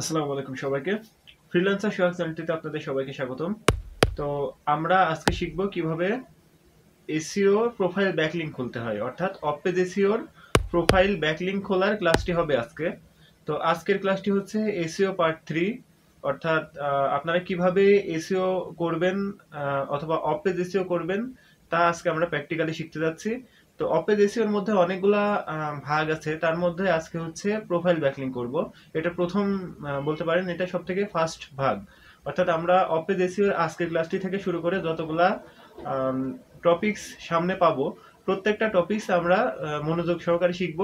আসসালামু আলাইকুম সবাইকে। ফ্রিল্যান্সার সহায়ক চ্যানেলটিতে আপনাদের সবাইকে স্বাগতম। তো আমরা আজকে শিখব কীভাবে এসিও প্রোফাইল ব্যাকলিং খুলতে হয়, অর্থাৎ অপেজ এসিওর প্রোফাইল ব্যাকলিং খোলার ক্লাসটি হবে আজকে। তো আজকের ক্লাসটি হচ্ছে এসিও পার্ট থ্রি, অর্থাৎ আপনারা কীভাবে এসিও করবেন অথবা অপেজ এসিও করবেন, তা আজকে আমরা প্র্যাকটিক্যালি শিখতে যাচ্ছি। তো অপেজ এসিওর মধ্যে অনেকগুলা ভাগ আছে। তার মধ্যে আজকে হচ্ছে প্রোফাইল ব্যাকলিং করব। এটা প্রথম বলতে পারেন এটা সব থেকে ফার্স্ট ভাগ। অর্থাৎ আমরা অপেজ এসিওর আজকের ক্লাসটি থেকে শুরু করে যতগুলা টপিকস সামনে পাবো, প্রত্যেকটা টপিকস আমরা মনোযোগ সহকারে শিখব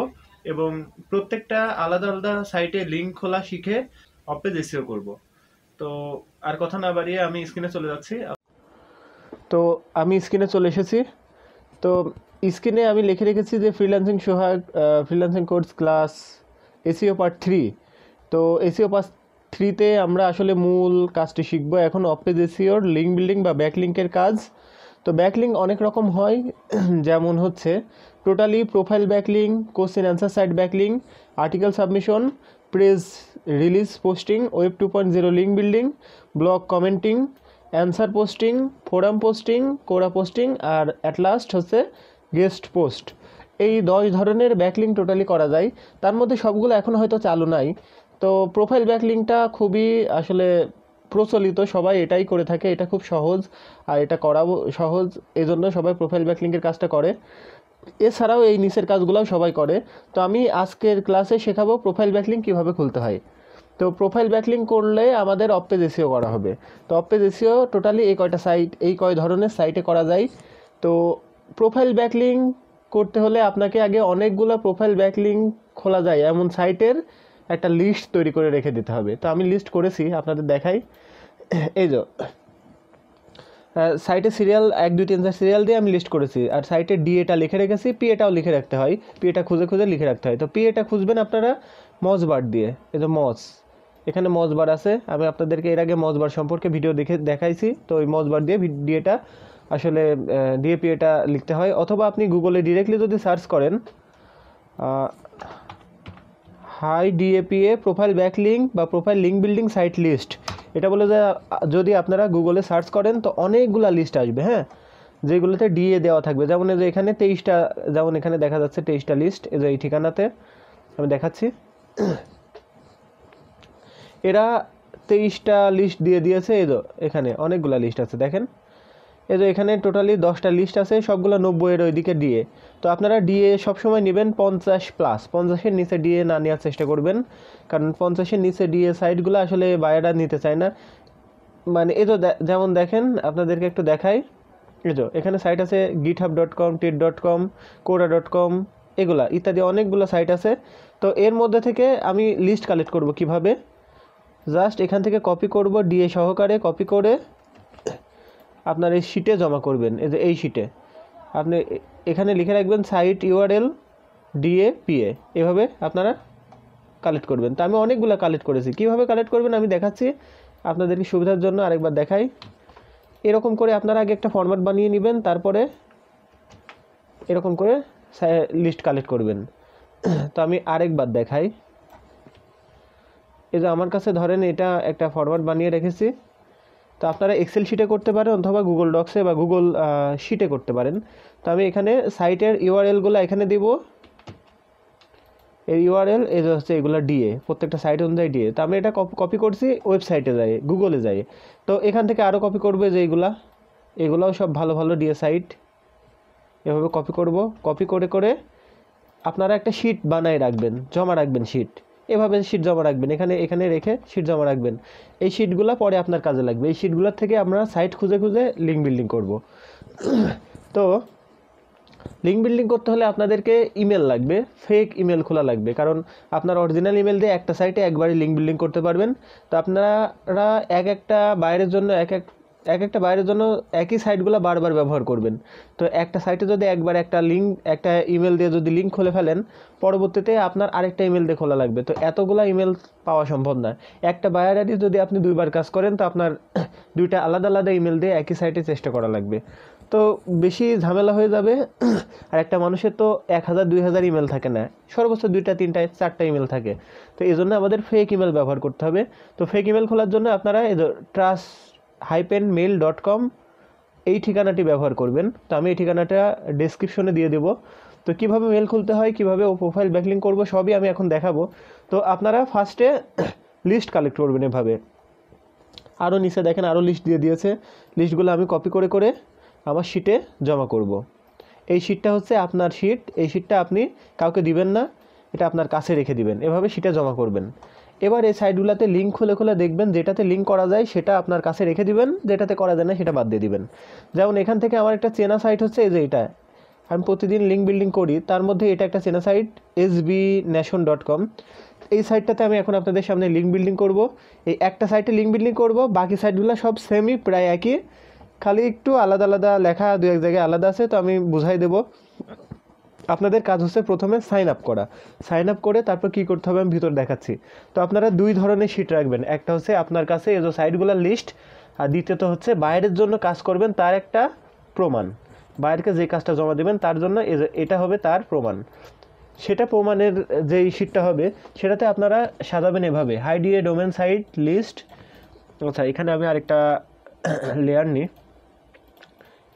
এবং প্রত্যেকটা আলাদা আলাদা সাইটে লিঙ্ক খোলা শিখে অপেজ এসিও করব। তো আর কথা না বাড়িয়ে আমি স্ক্রিনে চলে যাচ্ছি। তো আমি স্ক্রিনে চলে এসেছি। তো স্ক্রিনে আমি লিখে রেখেছি যে ফ্রিল্যান্সিং সহায়ক freelancing course class SEO part three তো এসিও পার্ট থ্রিতে আমরা আসলে মূল কাজটি শিখব। এখন অপেজ এসিওর লিঙ্ক বিল্ডিং বা ব্যাকলিঙ্কের কাজ। তো ব্যাকলিঙ্ক অনেক রকম হয়। যেমন হচ্ছে totally profile backlink question answer site backlink article submission press release posting web two point zero link building blog commenting answer posting forum posting Quora posting R at last হচ্ছে guest post. এই দশ ধরনের backlink totally করা যায়। তার মধ্যে সবগুলো এখন হয়তো চালু নাই। তো প্রোফাইল ব্যাকলিংটা খুবই আসলে প্রচলিত, সবাই এটাই করে থাকে। এটা খুব সহজ আর এটা করাও সহজ। এই জন্য সবাই প্রোফাইল ব্যাকলিংয়ের কাজটা করে। এছাড়াও এই নিচের কাজগুলোও সবাই করে। তো আমি আজকের ক্লাসে শেখাবো প্রোফাইল ব্যাকলিং কীভাবে খুলতে হয়। তো প্রোফাইল ব্যাকলিং করলে আমাদের অপেজ এসিও করা হবে। তো অপেজ এসিও টোটালি এই কয়টা সাইট এই কয় ধরনের সাইটে করা যায়। তো প্রোফাইল ব্যাকলিং করতে হলে আপনাকে আগে অনেকগুলো প্রোফাইল ব্যাকলিং খোলা যায়। এমন সাইটের একটা লিস্ট তৈরি করে রেখে দিতে হবে। তো আমি লিস্ট করেছি, আপনাদের দেখাই। এই যে সাইটে সিরিয়াল এক, দুই, তিন, চার সিরিয়াল দিয়ে আমি লিস্ট করেছি। আর সাইটে ডিএটা লিখে রেখেছি পিএটাও লিখে রাখতে হয়। পিএটা খুঁজে খুঁজে লিখে রাখতে হয়। তো পিএটা খুঁজবেন আপনারা মজ বার দিয়ে। এই যে মজ এখানে মজ বার আছে। আমি আপনাদেরকে এর আগে মজ বার সম্পর্কে ভিডিও দেখে দেখাইছি। তো ওই মজ বার দিয়ে ডিএটা আসলে দিয়ে পিএটা লিখতে হয়। অথবা আপনি গুগলে ডিরেক্টলি যদি সার্চ করেন high DA PA profile backlink বা profile link building site list এটা বলে যে, যদি আপনারা গুগলে সার্চ করেন, তো অনেকগুলা লিস্ট আসবে হ্যাঁ? যেগুলোতে ডিএ দেওয়া থাকবে। যেমন এই যে এখানে তেইশটা, যেমন এখানে দেখা যাচ্ছে তেইশটা লিস্ট এই যে এই ঠিকানাতে আমি দেখাচ্ছি। এরা তেইশটা লিস্ট দিয়ে দিয়েছে, এই এখানে অনেকগুলা লিস্ট আছে, দেখেন। এই যে এখানে টোটালি দশটা লিস্ট আছে, সবগুলো নব্বইয়ের ওইদিকে ডিএ তো আপনারা ডিএ সবসময় নেবেন পঞ্চাশ প্লাস পঞ্চাশের নিচে ডিএ না নেওয়ার চেষ্টা করবেন। কারণ পঞ্চাশের নিচে ডিএ সাইটগুলো আসলে বায়ারা নিতে চায় না। মানে এই তো যেমন দেখেন, আপনাদেরকে একটু দেখাই। এই তো, এখানে সাইট আছে git GitHub dot com TET dot com Quora dot com এগুলা, ইত্যাদি অনেকগুলো সাইট আছে। তো এর মধ্যে থেকে আমি লিস্ট কালেক্ট করব কীভাবে? জাস্ট এখান থেকে কপি করব ডিএ সহকারে কপি করে আপনার এই শিটে জমা করবেন, এই যে এই শিটে আপনি এখানে লিখে রাখবেন সাইট ইউআরএল ডিএ পিএ এভাবে আপনারা কালেক্ট করবেন। তো আমি অনেকগুলো কালেক্ট করেছি। কীভাবে কালেক্ট করবেন আমি দেখাচ্ছি, আপনাদেরকে সুবিধার জন্য আরেকবার দেখাই। এরকম করে আপনারা আগে একটা ফরম্যাট বানিয়ে নেবেন, তারপরে এরকম করে লিস্ট কালেক্ট করবেন। তো আমি আরেকবার দেখাই। এই যে আমার কাছে ধরেন এটা একটা ফরম্যাট বানিয়ে রেখেছি। তো আপনারা এক্সেল শিটে করতে পারেন অথবা গুগল ডক্সে বা গুগল শিটে করতে পারেন। তো আমি এখানে সাইটের ইউআরএলগুলো এখানে দিব। এই ইউআরএল এই হচ্ছে এগুলো ডিএ প্রত্যেকটা সাইট অনুযায়ী ডিএ তো আমি এটা কপি করছি ওয়েবসাইটে যাই গুগলে যাই। তো এখান থেকে আরও কপি করবে যে এইগুলা এগুলাও সব ভালো ভালো ডিএ সাইট এভাবে কপি করব। কপি করে করে আপনারা একটা শিট বানায় রাখবেন, জমা রাখবেন শিট এভাবে শিট জমা রাখবেন। এখানে এখানে রেখে শিট জমা রাখবেন। এই শিটগুলো পরে আপনার কাজে লাগবে। এই শিটগুলোর থেকে আমরা সাইট খুঁজে খুঁজে লিঙ্ক বিল্ডিং করব। তো লিঙ্ক বিল্ডিং করতে হলে আপনাদেরকে ইমেল লাগবে। ফেক ইমেল খোলা লাগবে। কারণ আপনার অরিজিনাল ইমেল দিয়ে একটা সাইটে একবারই লিঙ্ক বিল্ডিং করতে পারবেন। তো আপনারা এক একটা বাইরের জন্য এক এক এক একটা বাইরের জন্য একই সাইটগুলো বারবার ব্যবহার করবেন। তো একটা সাইটে যদি একবার একটা লিঙ্ক একটা ইমেল দিয়ে যদি লিঙ্ক খুলে ফেলেন, পরবর্তীতে আপনার আরেকটা ইমেল দিয়ে খোলা লাগবে। তো এতগুলো ইমেল পাওয়া সম্ভব না। একটা বায়ার আইডি যদি আপনি দুইবার কাজ করেন, তো আপনার দুইটা আলাদা আলাদা ইমেল দিয়ে একই সাইটে চেষ্টা করা লাগবে। তো বেশি ঝামেলা হয়ে যাবে। আর একটা মানুষের তো এক হাজার, দুই হাজার ইমেল থাকে না। সর্বোচ্চ দুইটা, তিনটা, চারটা ইমেল থাকে। তো এই জন্য আমাদের ফেক ইমেল ব্যবহার করতে হবে। তো ফেক ইমেল খোলার জন্য আপনারা trust hyphen mail dot com এই ঠিকানাটি ব্যবহার করবেন। তো আমি এই ঠিকানাটা ডেসক্রিপশনে দিয়ে দেবো। তো কীভাবে মেল খুলতে হয়, কীভাবে ও প্রোফাইল ব্যাকলিং করব, সবই আমি এখন দেখাবো। তো আপনারা ফার্স্টে লিস্ট কালেক্ট করবেন এভাবে। আরও নিচে দেখেন আরও লিস্ট দিয়ে দিয়েছে। লিস্টগুলো আমি কপি করে করে আমার শিটে জমা করব। এই শিটটা হচ্ছে আপনার শিট এই শিটটা আপনি কাউকে দিবেন না, এটা আপনার কাছে রেখে দিবেন। এভাবে শিটে জমা করবেন। এবার এই সাইডগুলোতে লিঙ্ক খুলে খুলে দেখবেন, যেটাতে লিঙ্ক করা যায় সেটা আপনার কাছে রেখে দিবেন, যেটাতে করা যায় না সেটা বাদ দিয়ে দিবেন। যেমন এখান থেকে আমার একটা চেনা সাইট হচ্ছে, এই যে এটা। আমি প্রতিদিন লিঙ্ক বিল্ডিং করি, তার মধ্যে এটা একটা চেনা site S B nation dot com এই সাইটটাতে আমি এখন আপনাদের সামনে লিঙ্ক বিল্ডিং করব। এই একটা সাইটে লিঙ্ক বিল্ডিং করব, বাকি সাইটগুলো সব সেমই প্রায় একই। খালি একটু আলাদা আলাদা লেখা দু এক জায়গায় আলাদা আছে, তো আমি বুঝাই দেব। আপনাদের কাজ হচ্ছে প্রথমে সাইন আপ করা। সাইন আপ করে তারপর কী করতে হবে আমি ভিতর দেখাচ্ছি। তো আপনারা দুই ধরনের শিট রাখবেন। একটা হচ্ছে আপনার কাছে এই যে সাইটগুলোর লিস্ট আর দ্বিতীয়ত হচ্ছে বাইরের জন্য কাজ করবেন তার একটা প্রমাণ। বাইরকে যে কাজটা জমা দেবেন তার জন্য এটা হবে তার প্রমাণ। সেটা প্রমাণের যেই শিটটা হবে, সেটাতে আপনারা সাজাবেন এভাবে। হাইডিএ ডোমেন সাইট লিস্ট আচ্ছা এখানে আমি আরেকটা লেয়ার নিই।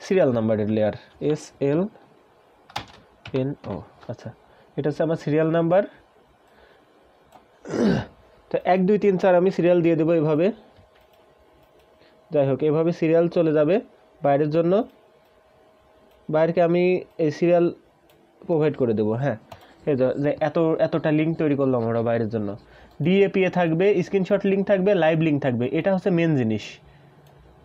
সিরিয়াল নাম্বারের layer S L N O আচ্ছা। এটা হচ্ছে আমার সিরিয়াল নাম্বার তো এক, দুই, তিন, চার আমি সিরিয়াল দিয়ে দেবো এভাবে। যাই হোক, এভাবে সিরিয়াল চলে যাবে বাইরের জন্য। বাইরকে আমি এই সিরিয়াল প্রোভাইড করে দেবো হ্যাঁ। যে এত, এতটা লিঙ্ক তৈরি করলাম আমরা বাইরের জন্য। ডিএপিএ থাকবে স্ক্রিনশট লিঙ্ক থাকবে লাইভ লিঙ্ক থাকবে। এটা হচ্ছে মেন জিনিস।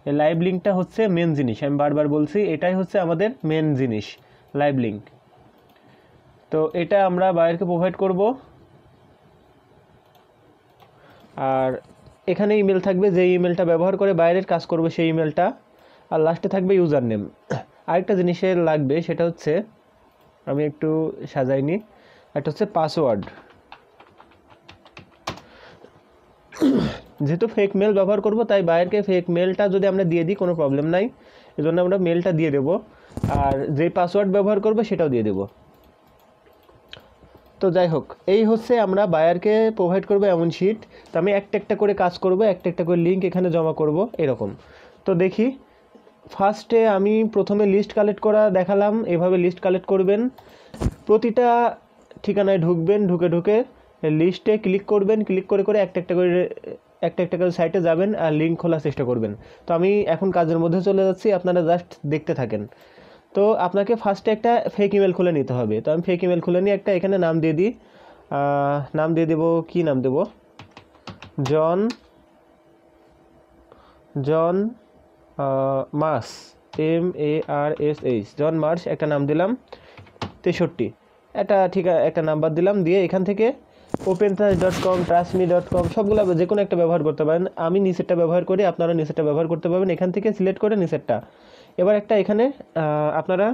এই লাইভ লিঙ্কটা হচ্ছে মেন জিনিস। আমি বারবার বলছি, এটাই হচ্ছে আমাদের মেন জিনিস লাইভ লিঙ্ক তো এটা আমরা বাইরকে প্রোভাইড করব। আর এখানে ইমেল থাকবে, যে ইমেলটা ব্যবহার করে বাইরের কাজ করবে সেই ইমেলটা আর লাস্টে থাকবে ইউজার নেম আরেকটা জিনিসের লাগবে, সেটা হচ্ছে, আমি একটু সাজাইনি, একটা হচ্ছে পাসওয়ার্ড যেহেতু ফেক মেল ব্যবহার করব, তাই বাইরকে ফেক মেলটা যদি আমরা দিয়ে দিই, কোনো প্রবলেম নাই। এজন্য আমরা মেলটা দিয়ে দেবো। আর যে পাসওয়ার্ড ব্যবহার করব, সেটাও দিয়ে দেবো। তো যাই হোক, এই হচ্ছে আমরা বায়ারকে প্রোভাইড করব এমন শিট তো আমি একটা একটা করে কাজ করব, একটা একটা করে লিঙ্ক এখানে জমা করব, এরকম। তো দেখি ফার্স্টে আমি প্রথমে লিস্ট কালেক্ট করা দেখালাম, এভাবে লিস্ট কালেক্ট করবেন। প্রতিটা ঠিকানায় ঢুকবেন, ঢুকে ঢুকে লিস্টে ক্লিক করবেন ক্লিক করে করে একটা একটা করে, একটা একটা করে সাইটে যাবেন আর লিঙ্ক খোলার চেষ্টা করবেন। তো আমি এখন কাজের মধ্যে চলে যাচ্ছি, আপনারা জাস্ট দেখতে থাকেন। তো আপনাকে ফার্স্টে একটা ফেক ইমেল খুলে নিতে হবে। তো আমি ফেক ইমেল খুলে নিয়ে একটা এখানে নাম দিয়ে দিই। নাম দিয়ে দেবো, কী নাম দেবো? John John Marsh M A R S H John Marsh একটা নাম দিলাম, তেষট্টি। একটা ঠিক একটা নাম্বার দিলাম, দিয়ে এখান থেকে open trust dot com trust me dot com সবগুলো যে কোনো একটা ব্যবহার করতে পারেন। আমি নিচেরটা ব্যবহার করি, আপনারা নিচেরটা ব্যবহার করতে পারবেন। এখান থেকে সিলেক্ট করে নিচেরটা এবার একটা এখানে আপনারা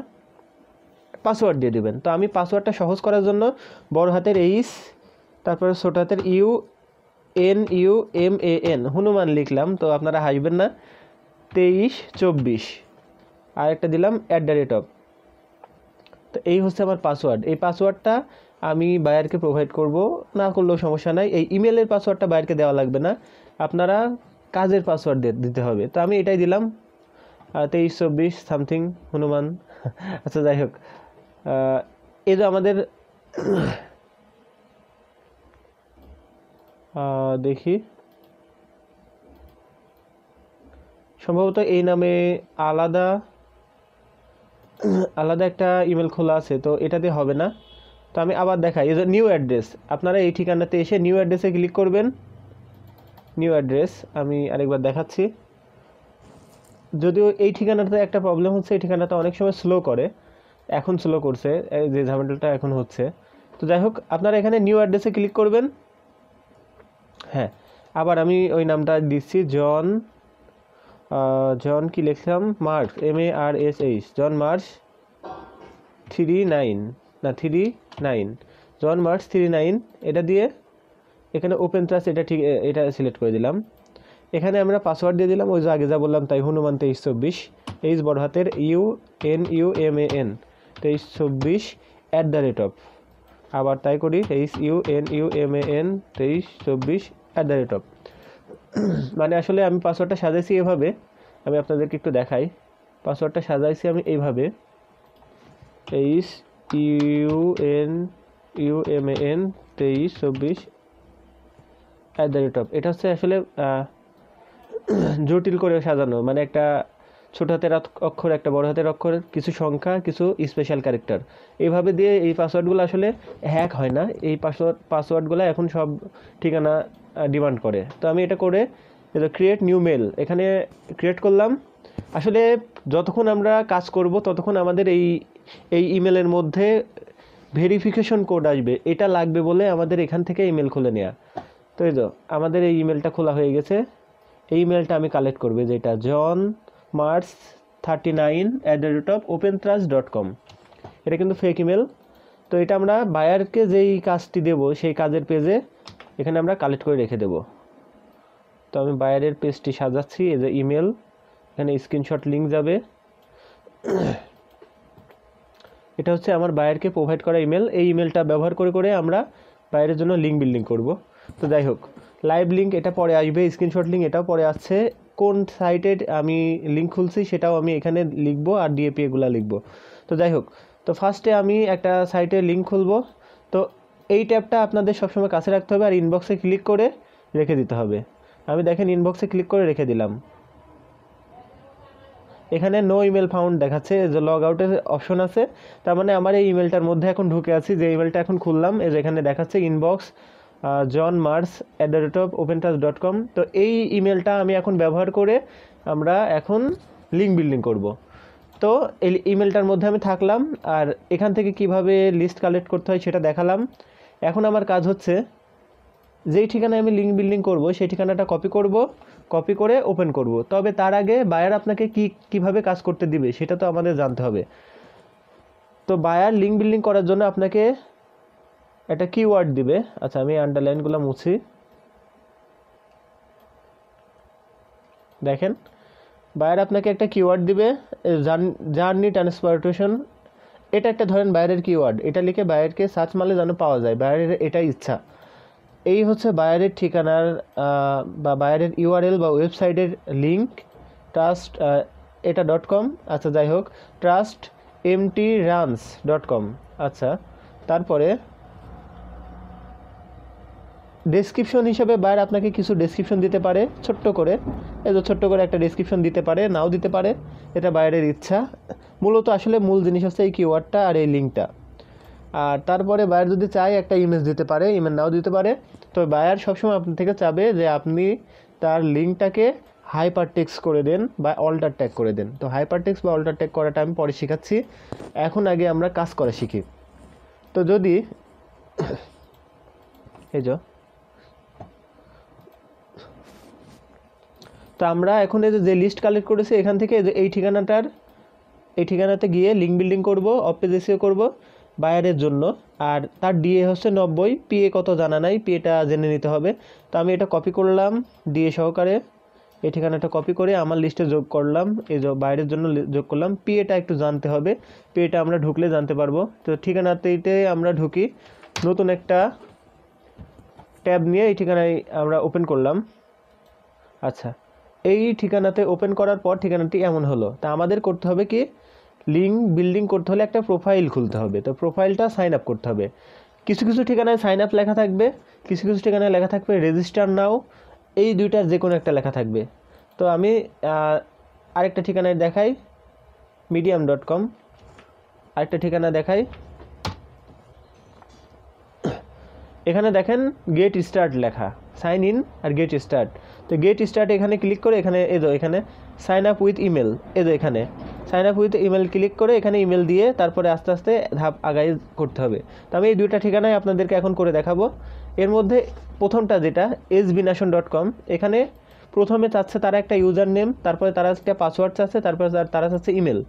পাসওয়ার্ড দিয়ে দেবেন। তো আমি পাসওয়ার্ডটা সহজ করার জন্য বড় হাতের এইচ তারপরে ছোট হাতের U, N, U, M, A, N, Hanuman লিখলাম, তো আপনারা হাসবেন না। তেইশ, চব্বিশ। আর একটা দিলাম অ্যাট দ্য রেট অফ তো এই হচ্ছে আমার পাসওয়ার্ড এই পাসওয়ার্ডটা আমি বায়ারকে প্রোভাইড করব, না করলেও সমস্যা নাই। এই ইমেলের পাসওয়ার্ডটা বায়ারকে দেওয়া লাগবে না। আপনারা কাজের পাসওয়ার্ড দিতে হবে। তো আমি এটাই দিলাম তেইশ চব্বিশ সামথিং, হনুমান। আচ্ছা যাই হোক। এই যে আমাদের দেখি। সম্ভবত এই নামে আলাদা আলাদা একটা ইমেল খোলা আছে, তো এটাতে হবে না। তো আমি আবার দেখাই। এই যে নিউ অ্যাড্রেস, আপনারা এই ঠিকানাতে এসে নিউ অ্যাড্রেসে ক্লিক করবেন। নিউ অ্যাড্রেস, আমি আরেকবার দেখাচ্ছি। যদিও এই ঠিকানাতে একটা প্রবলেম হচ্ছে, এই ঠিকানাটা অনেক সময় স্লো করে। এখন স্লো করছে যে ঝামেলাটা এখন হচ্ছে। তো যাই হোক, আপনারা এখানে নিউ অ্যাড্রেসে ক্লিক করবেন। হ্যাঁ আবার আমি ওই নামটা দিচ্ছি, জন জন কি লিখলাম? Marsh M A R S H John Marsh three nine, না three nine, John Marsh three nine, এটা দিয়ে এখানে ওপেন ট্রাস্ট এটা ঠিক এটা সিলেক্ট করে দিলাম। এখানে আমরা পাসওয়ার্ড দিয়ে দিলাম, ওই যে আগে যা বললাম তাই, হনুমান তেইশ চব্বিশ, এইচ বড় হাতের U N U M A N, তেইশ চব্বিশ অ্যাট দ্য রেট অফ আবার তাই করি, H U N U M A N, তেইশ চব্বিশ অ্যাট দ্য রেট অফ মানে আসলে আমি পাসওয়ার্ডটা সাজাইছি এভাবে, আমি আপনাদেরকে একটু দেখাই। পাসওয়ার্ডটা সাজাইছি আমি এইভাবে। H U N U M A N, তেইশ চব্বিশ অ্যাট দ্য রেট অফ এটা হচ্ছে আসলে জটিল করে সাজানো। মানে একটা ছোট হাতের অক্ষর, একটা বড় হাতের অক্ষর, কিছু সংখ্যা, কিছু স্পেশাল ক্যারেক্টার এইভাবে দিয়ে এই পাসওয়ার্ডগুলো আসলে হ্যাক হয় না। এই পাসওয়ার্ড পাসওয়ার্ডগুলো এখন সব ঠিকানা ডিমান্ড করে। তো আমি এটা করে ক্রিয়েট নিউ মেল এখানে ক্রিয়েট করলাম। আসলে যতক্ষণ আমরা কাজ করব, ততক্ষণ আমাদের এই এই ইমেলের মধ্যে ভেরিফিকেশন কোড আসবে। এটা লাগবে বলে আমাদের এখান থেকে ইমেল খুলে নেওয়া তো এই তো আমাদের এই ইমেলটা খোলা হয়ে গেছে। এই ইমেলটা আমি কালেক্ট করবে যেটা John Marsh thirty nine at the rate of open trust dot com এটা কিন্তু ফেক ইমেল তো এটা আমরা বায়ারকে যেই কাজটি দেব, সেই কাজের পেজে এখানে আমরা কালেক্ট করে রেখে দেব। তো আমি বায়ারের পেজটি সাজাচ্ছি, এই যে ইমেল এখানে স্ক্রিনশট লিঙ্ক যাবে। এটা হচ্ছে আমার বায়ারকে প্রোভাইড করা ইমেল এই ইমেলটা ব্যবহার করে করে আমরা বায়ারের জন্য লিঙ্ক বিল্ডিং করব। তো যাই হোক। লাইভ লিঙ্ক এটা পরে আসবে, স্ক্রিনশট লিঙ্ক এটাও পরে আসছে। কোন সাইটের আমি লিঙ্ক খুলছি সেটাও আমি এখানে লিখব আর ডিএপি এগুলো লিখব। তো যাই হোক, তো ফার্স্টে আমি একটা সাইটে লিঙ্ক খুলবো। তো এই ট্যাবটা আপনাদের সবসময় কাছে রাখতে হবে আর ইনবক্সে ক্লিক করে রেখে দিতে হবে। আমি দেখেন ইনবক্সে ক্লিক করে রেখে দিলাম। এখানে নো ইমেল ফাউন্ড দেখাচ্ছে যে লগ আউটের অপশন আছে। তার মানে আমার এই ইমেলটার মধ্যে এখন ঢুকে আছি, যে ইমেলটা এখন খুললাম যে এখানে দেখাচ্ছে inbox John Marsh at the rate of open touch dot com তো এই ইমেলটা আমি এখন ব্যবহার করে আমরা এখন লিঙ্ক বিল্ডিং করব। তো এই ইমেলটার মধ্যে আমি থাকলাম আর এখান থেকে কীভাবে লিস্ট কালেক্ট করতে হয় সেটা দেখালাম। এখন আমার কাজ হচ্ছে যেই ঠিকানায় আমি লিঙ্ক বিল্ডিং করব সেই ঠিকানাটা কপি করব কপি করে ওপেন করব। তবে তার আগে বায়ার আপনাকে কি, কীভাবে কাজ করতে দিবে সেটা তো আমাদের জানতে হবে। তো বায়ার লিঙ্ক বিল্ডিং করার জন্য আপনাকে একটা কিওয়ার্ড দিবে। আচ্ছা আমি আন্ডারলাইনগুলো মুছি। দেখেন বায়ার আপনাকে একটা কিওয়ার্ড দিবে জার্নি ট্রান্সপোর্টেশন। এটা একটা ধরেন বাইরের কিওয়ার্ড এটা লিখে বাইরেরকে সার্চ মারলে যেন পাওয়া যায়, বাইরের এটাই ইচ্ছা। এই হচ্ছে বায়ারের ঠিকানার বা বায়ারের ইউআরএল বা ওয়েবসাইটের লিঙ্ক ট্রাস্ট এটা ডট কম আচ্ছা যাই হোক trust MT runs dot com আচ্ছা তারপরে ডেসক্রিপশন হিসেবে বায়ার আপনাকে কিছু ডেসক্রিপশন দিতে পারে, ছোট্ট করে। যে ছোট্ট করে একটা ডেসক্রিপশন দিতে পারে, নাও দিতে পারে। এটা বায়ারের ইচ্ছা। মূলত আসলে মূল জিনিস হচ্ছে এই কিওয়ার্ডটা আর এই লিঙ্কটা আর তারপরে বায়ার যদি চায় একটা ইমেজ দিতে পারে ইমেল নাও দিতে পারে। তো বায়ার সবসময় আপনার থেকে চাবে যে আপনি তার লিঙ্কটাকে হাইপার টেক্সট করে দেন বা অল্টার ট্যাগ করে দেন। তো হাইপার টেক্সট বা অল্টার ট্যাগ করাটা আমি পরে শেখাচ্ছি। এখন আগে আমরা কাজ করা শিখি। তো যদি এই যে তো আমরা এখন এই যে লিস্ট কালেক্ট করেছি, এখান থেকে এই ঠিকানাটার, এই ঠিকানাতে গিয়ে লিঙ্ক বিল্ডিং করব অপেজ এসিও করব বায়ারের জন্য। আর তার ডিএ হচ্ছে নব্বই পিএ কত জানা নাই পিএটা জেনে নিতে হবে। তো আমি এটা কপি করলাম ডিএ সহকারে। এই ঠিকানাটা কপি করে আমার লিস্টে যোগ করলাম, এই বাইরের জন্য যোগ করলাম। পিএটা একটু জানতে হবে পিএটা আমরা ঢুকলে জানতে পারব। তো ঠিকানাতে আমরা ঢুকি, নতুন একটা ট্যাব নিয়ে এই ঠিকানায় আমরা ওপেন করলাম। আচ্ছা। এই ঠিকানাতে ওপেন করার পর ঠিকানাটি এমন হলো। তা আমাদের করতে হবে কি? লিঙ্ক বিল্ডিং করতে হলে একটা প্রোফাইল খুলতে হবে। তো প্রোফাইলটা সাইন আপ করতে হবে। কিছু কিছু ঠিকানায় সাইন আপ লেখা থাকবে। কিছু কিছু ঠিকানায় লেখা থাকবে রেজিস্টার নাও এই দুইটার যে কোনো একটা লেখা থাকবে। তো আমি আরেকটা ঠিকানায় দেখাই। মিডিয়াম ডট কম আরেকটা ঠিকানা দেখাই। এখানে দেখেন গেট স্টার্ট লেখা। সাইন ইন আর গেট স্টার্ট তো গেট স্টার্ট এখানে ক্লিক করে এখানে যে এখানে সাইন আপ উইথ ইমেল যে এখানে sign up with email click করে এখানে ইমেল দিয়ে তারপরে আস্তে আস্তে ধাপ আগাই করতে হবে। তো আমি এই দুইটা ঠিকানায় আপনাদেরকে এখন করে দেখাবো। এর মধ্যে প্রথমটা যেটা এস বিনাশন ডট কম এখানে প্রথমে চাচ্ছে তারা একটা ইউজার নেম তারপরে তারা একটা পাসওয়ার্ড চাচ্ছে, তারপরে তার- তারা চাচ্ছে ইমেল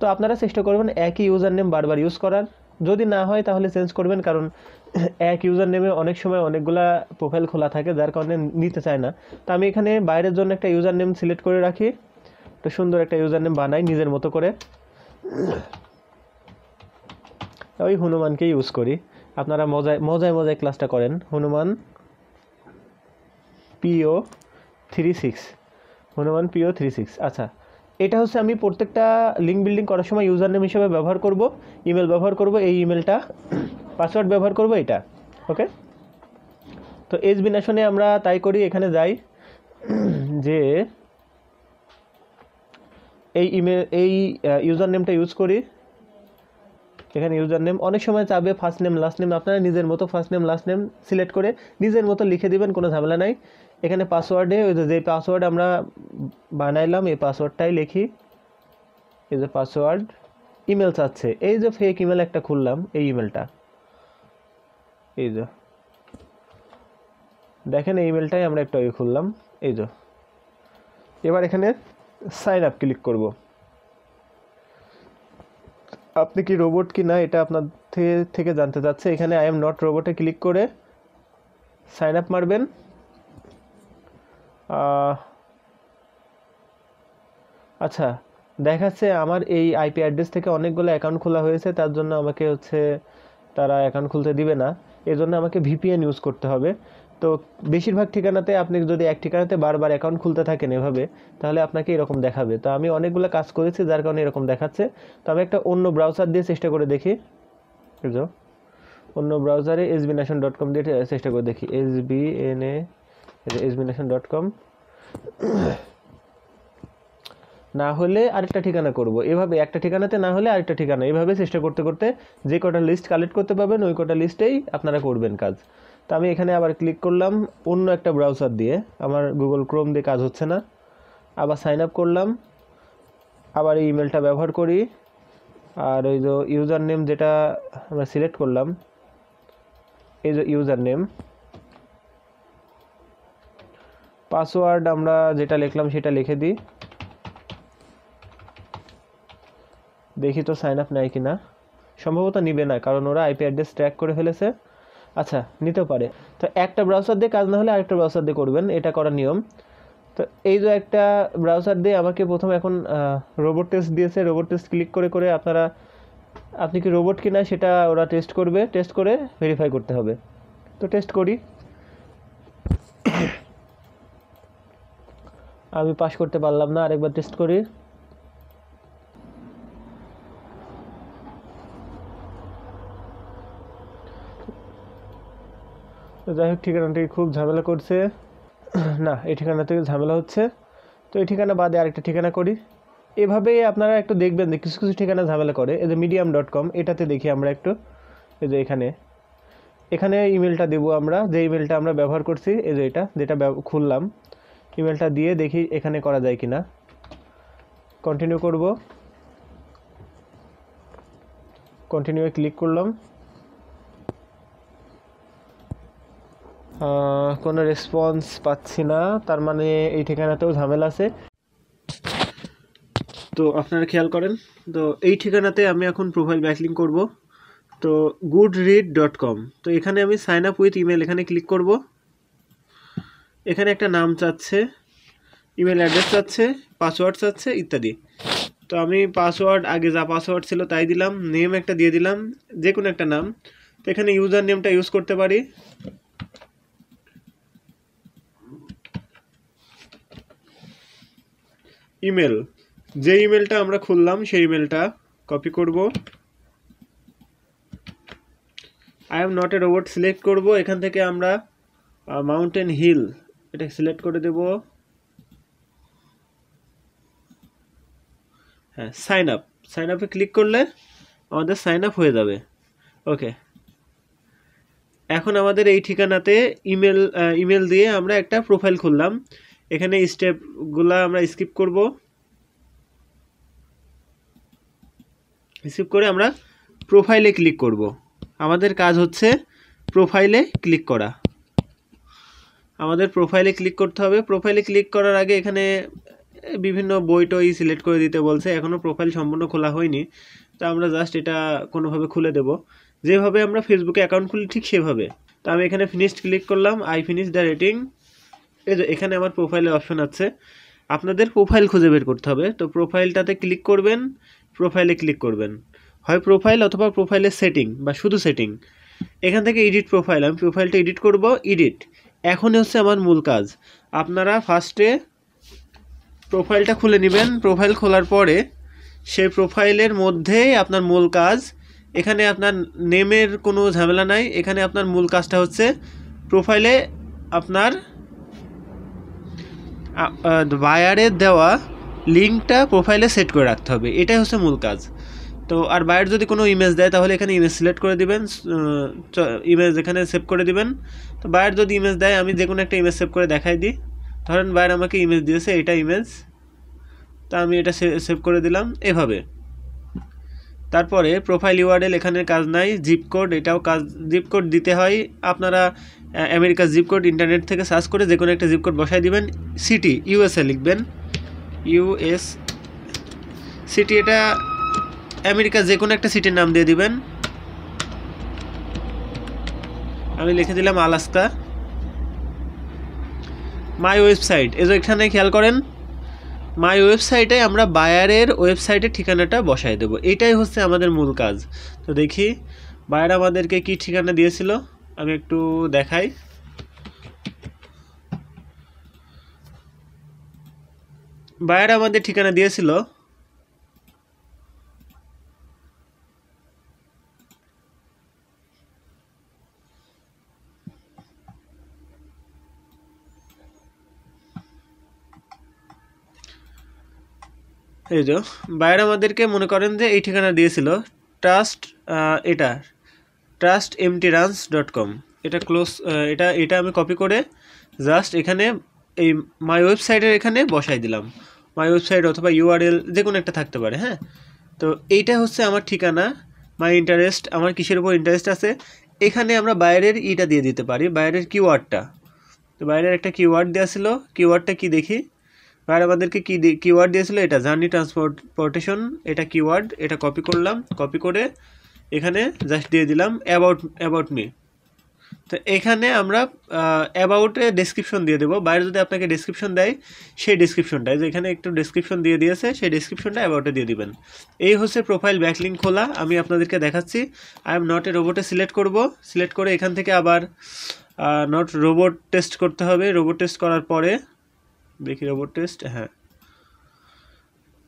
তো আপনারা চেষ্টা করবেন একই ইউজার নেম বারবার ইউজ করার। যদি না হয় তাহলে চেঞ্জ করবেন, কারণ এক ইউজার নেমে অনেক সময় অনেকগুলা প্রোফাইল খোলা থাকে, যার কারণে নিতে চায় না। তো আমি এখানে বাইরের জন্য একটা ইউজার নেম সিলেক্ট করে রাখি। একটা সুন্দর একটা ইউজার নেম বানাই নিজের মতো করে। ওই হনুমানকে ইউজ করি। আপনারা মজায় মজায় মজায় ক্লাসটা করেন। Hanuman PO three six Hanuman PO three six আচ্ছা এটা হচ্ছে আমি প্রত্যেকটা লিঙ্ক বিল্ডিং করার সময় ইউজার নেম হিসেবে ব্যবহার করব ইমেল ব্যবহার করব, এই ইমেলটা পাসওয়ার্ড ব্যবহার করব এটা ওকে তো এস বিনাশনে আমরা তাই করি, এখানে যাই, যে এই ইমেল এই ইউজার নেমটা ইউজ করি। এখানে ইউজার নেম অনেক সময় চাবে ফার্স্ট নেম লাস্ট নেম আপনারা নিজের মতো first name last name select করে নিজের মতো লিখে দিবেন, কোনো ঝামেলা নাই। এখানে পাসওয়ার্ডে ওই যে পাসওয়ার্ড আমরা বানাইলাম, এই পাসওয়ার্ডটাই লিখি। এই যে পাসওয়ার্ড ইমেল চাচ্ছে। এই যে ফেক ইমেল একটা খুললাম, এই ইমেলটা এই যে। দেখেন, এই ইমেলটাই আমরা একটা ওই খুললাম। এই যে। এবার এখানে সাইন আপ ক্লিক করব। আপনি কি রোবট কি না, এটা আপনার থেকে জানতে চাচ্ছে। এখানে আই এম নট রোবটে ক্লিক করে সাইন আপ মারবেন। আচ্ছা দেখাচ্ছে আমার এই আইপি অ্যাড্রেস থেকে অনেকগুলো অ্যাকাউন্ট খোলা হয়েছে, তার জন্য আমাকে হচ্ছে তারা অ্যাকাউন্ট খুলতে দিবে না। এই জন্য আমাকে ভিপিএন ইউজ করতে হবে। তো বেশিরভাগ ঠিকানাতে আপনি যদি এক ঠিকানাতে বারবার অ্যাকাউন্ট খুলতে থাকেন এভাবে, তাহলে আপনাকে এরকম দেখাবে। তো আমি অনেকগুলো কাজ করেছি, যার কারণে এরকম দেখাচ্ছে। তো আমি একটা অন্য ব্রাউজার দিয়ে চেষ্টা করে দেখি। অন্য ব্রাউজারে S B nation dot com দিয়ে, চেষ্টা করে দেখি। S B N A S B dot com না হলে আরেকটা ঠিকানা করব। এভাবে একটা ঠিকানাতে না হলে আরেকটা ঠিকানা। এভাবে চেষ্টা করতে করতে যে কটা লিস্ট কালেক্ট করতে পারবেন, ওই কটা লিস্টেই আপনারা করবেন কাজ। তো আমি এখানে আবার ক্লিক করলাম, অন্য একটা ব্রাউজার দিয়ে। আমার গুগল ক্রোম দিয়ে কাজ হচ্ছে না। আবার সাইন আপ করলাম। আবার এই ইমেলটা ব্যবহার করি। আর ওই যে ইউজার নেম যেটা আমরা সিলেক্ট করলাম, এই যে ইউজার নেম পাসওয়ার্ড আমরা যেটা লিখলাম সেটা লিখে দিই। দেখি তো সাইন আপ নেয় কি না সম্ভবত নিবে না, কারণ ওরা আইপি অ্যাড্রেস ট্র্যাক করে ফেলেছে। আচ্ছা নিতেও পারে। তো একটা ব্রাউজার দিয়ে কাজ না হলে আরেকটা ব্রাউজার দিয়ে করবেন, এটা করার নিয়ম। তো এই যে একটা ব্রাউজার দিয়ে আমাকে প্রথম এখন রোবট টেস্ট দিয়েছে। রোবট টেস্ট ক্লিক করে করে আপনারা, আপনি কি রোবট কিনা সেটা ওরা টেস্ট করবে। টেস্ট করে ভেরিফাই করতে হবে। তো টেস্ট করি। আমি পাস করতে পারলাম না, আরেকবার টেস্ট করি। যাই হোক, ঠিকানাটি খুব ঝামেলা করছে। না, এই ঠিকানা থেকে ঝামেলা হচ্ছে। তো এই ঠিকানা বাদে আরেকটা ঠিকানা করি। এভাবে আপনারা একটু দেখবেন যে কিছু কিছু ঠিকানা ঝামেলা করে। এই যে মিডিয়াম ডট কম এটাতে দেখি আমরা একটু। এই যে এখানে। এখানে ইমেলটা দেবো আমরা। যে ইমেলটা আমরা ব্যবহার করছি, এই যে এটা, যেটা খুললাম। ইমেলটা দিয়ে দেখি এখানে করা যায় কি না কন্টিনিউ করব কন্টিনিউ ক্লিক করলাম। কোনো রেসপন্স পাচ্ছি না, তার মানে এই ঠিকানাতেও ঝামেলা আছে। তো আপনারা খেয়াল করেন, তো এই ঠিকানাতে আমি এখন প্রোফাইল ব্যাকলিং করব। তো গুড রিড ডট কম তো এখানে আমি সাইন আপ উইথ ইমেল এখানে ক্লিক করব। এখানে একটা নাম চাচ্ছে ইমেল অ্যাড্রেস চাচ্ছে পাসওয়ার্ড চাচ্ছে ইত্যাদি। তো আমি পাসওয়ার্ড আগে যা পাসওয়ার্ড ছিল তাই দিলাম নেম একটা দিয়ে দিলাম যে কোনো একটা নাম। তো এখানে ইউজার নেমটা ইউজ করতে পারি। ইমেল যে ইমেলটা আমরা খুললাম সেই ইমেলটা কপি করব। I am not a robot select করব। এখান থেকে আমরা মাউন্টেন হিল এটা সিলেক্ট করে দেব। হ্যাঁ সাইন আপ সাইন আপে ক্লিক করলে আমাদের সাইন আপ হয়ে যাবে। ওকে এখন আমাদের এই ঠিকানাতে ইমেল ইমেল দিয়ে আমরা একটা প্রোফাইল খুললাম। এখানে স্টেপগুলো আমরা স্কিপ করব। স্কিপ করে আমরা প্রোফাইলে ক্লিক করব। আমাদের কাজ হচ্ছে প্রোফাইলে ক্লিক করা। আমাদের প্রোফাইলে ক্লিক করতে হবে। প্রোফাইলে ক্লিক করার আগে এখানে বিভিন্ন বই টই সিলেক্ট করে দিতে বলছে। এখনও প্রোফাইল সম্পূর্ণ খোলা হয়নি। তো আমরা জাস্ট এটা কোনোভাবে খুলে দেব। যেভাবে আমরা ফেসবুকে অ্যাকাউন্ট খুলি ঠিক সেভাবে। তো আমি এখানে ফিনিশড ক্লিক করলাম আই ফিনিশ দ্য রেটিং এই যে এখানে আমার প্রোফাইলের অপশন আছে। আপনাদের প্রোফাইল খুঁজে বের করতে হবে। তো প্রোফাইলটাতে ক্লিক করবেন প্রোফাইলে ক্লিক করবেন। হয় প্রোফাইল অথবা প্রোফাইলের সেটিং বা শুধু সেটিং এখান থেকে এডিট প্রোফাইল আমি প্রোফাইলটা এডিট করব এডিট এখনই হচ্ছে আমার মূল কাজ। আপনারা ফার্স্টে প্রোফাইলটা খুলে নেবেন। প্রোফাইল খোলার পরে সেই প্রোফাইলের মধ্যেই আপনার মূল কাজ। এখানে আপনার নেমের কোনো ঝামেলা নাই। এখানে আপনার মূল কাজটা হচ্ছে প্রোফাইলে আপনার বায়ারের দেওয়া লিঙ্কটা প্রোফাইলে সেট করে রাখতে হবে। এটাই হচ্ছে মূল কাজ। তো আর বায়ার যদি কোনো ইমেজ দেয়, তাহলে এখানে ইমেজ সিলেক্ট করে দিবেন ইমেজ এখানে সেভ করে দিবেন। তো বায়ার যদি ইমেজ দেয়, আমি যে কোনো একটা ইমেজ সেভ করে দেখাই দিই। ধরেন বায়ার আমাকে ইমেজ দিয়েছে এটা ইমেজ তা আমি এটা সেভ করে দিলাম এভাবে। তারপরে প্রোফাইল ইউআরএল এখানে কাজ নাই জিপ কোড এটাও কাজ জিপ কোড দিতে হয়। আপনারা আমেরিকার জিপ কোড ইন্টারনেট থেকে সার্চ করে যে কোনো একটা জিপ কোড বসাই দিবেন সিটি ইউএসএ লিখবেন। ইউএস সিটি এটা আমেরিকার যে কোনো একটা সিটির নাম দিয়ে দিবেন। আমি লিখে দিলাম আলাস্কা। মাই ওয়েবসাইট এই যে এখানে খেয়াল করেন মাই ওয়েবসাইটে আমরা বায়ারের ওয়েবসাইটের ঠিকানাটা বসাই দেবো। এটাই হচ্ছে আমাদের মূল কাজ। তো দেখি, বায়ার আমাদেরকে কি ঠিকানা দিয়েছিল? আমি একটু দেখাই। বায়ার আমাদের ঠিকানা দিয়েছিল এই যে, বাইরে আমাদেরকে মনে করেন যে এই ঠিকানা দিয়েছিল ট্রাস্ট এটা trust MT runs dot com এটা ক্লোজ এটা এটা আমি কপি করে জাস্ট এখানে এই মাই ওয়েবসাইটের এখানে বসাই দিলাম। মাই ওয়েবসাইট অথবা ইউআরএল যে কোনো একটা থাকতে পারে হ্যাঁ? তো এইটা হচ্ছে আমার ঠিকানা মাই ইন্টারেস্ট আমার কিসের উপর ইন্টারেস্ট আছে। এখানে আমরা বাইরের ইটা দিয়ে দিতে পারি, বাইরের কিওয়ার্ডটা তো বাইরের একটা কিওয়ার্ড দেওয়া ছিল কিওয়ার্ডটা কি দেখি? আর আমাদেরকে কি কিওয়ার্ড দিয়েছিল এটা জার্নি ট্রান্সপোর্টেশন এটা কিওয়ার্ড এটা কপি করলাম কপি করে এখানে জাস্ট দিয়ে দিলাম অ্যাবাউট অ্যাবাউট মি তো এখানে আমরা অ্যাবাউটে ডেসক্রিপশন দিয়ে দেবো। বাইরে যদি আপনাকে ডেসক্রিপশন দেয়, সেই ডেসক্রিপশনটাই যে এখানে একটু ডেসক্রিপশন দিয়ে দিয়েছে, সেই ডেসক্রিপশনটা অ্যাবাউটে দিয়ে দিবেন। এই হচ্ছে প্রোফাইল ব্যাকলিং খোলা, আমি আপনাদেরকে দেখাচ্ছি। আই এম নট এ রোবটে সিলেক্ট করব। সিলেক্ট করে এখান থেকে আবার নট রোবট টেস্ট করতে হবে। রোবট টেস্ট করার পরে দেখি রোবট টেস্ট হ্যাঁ।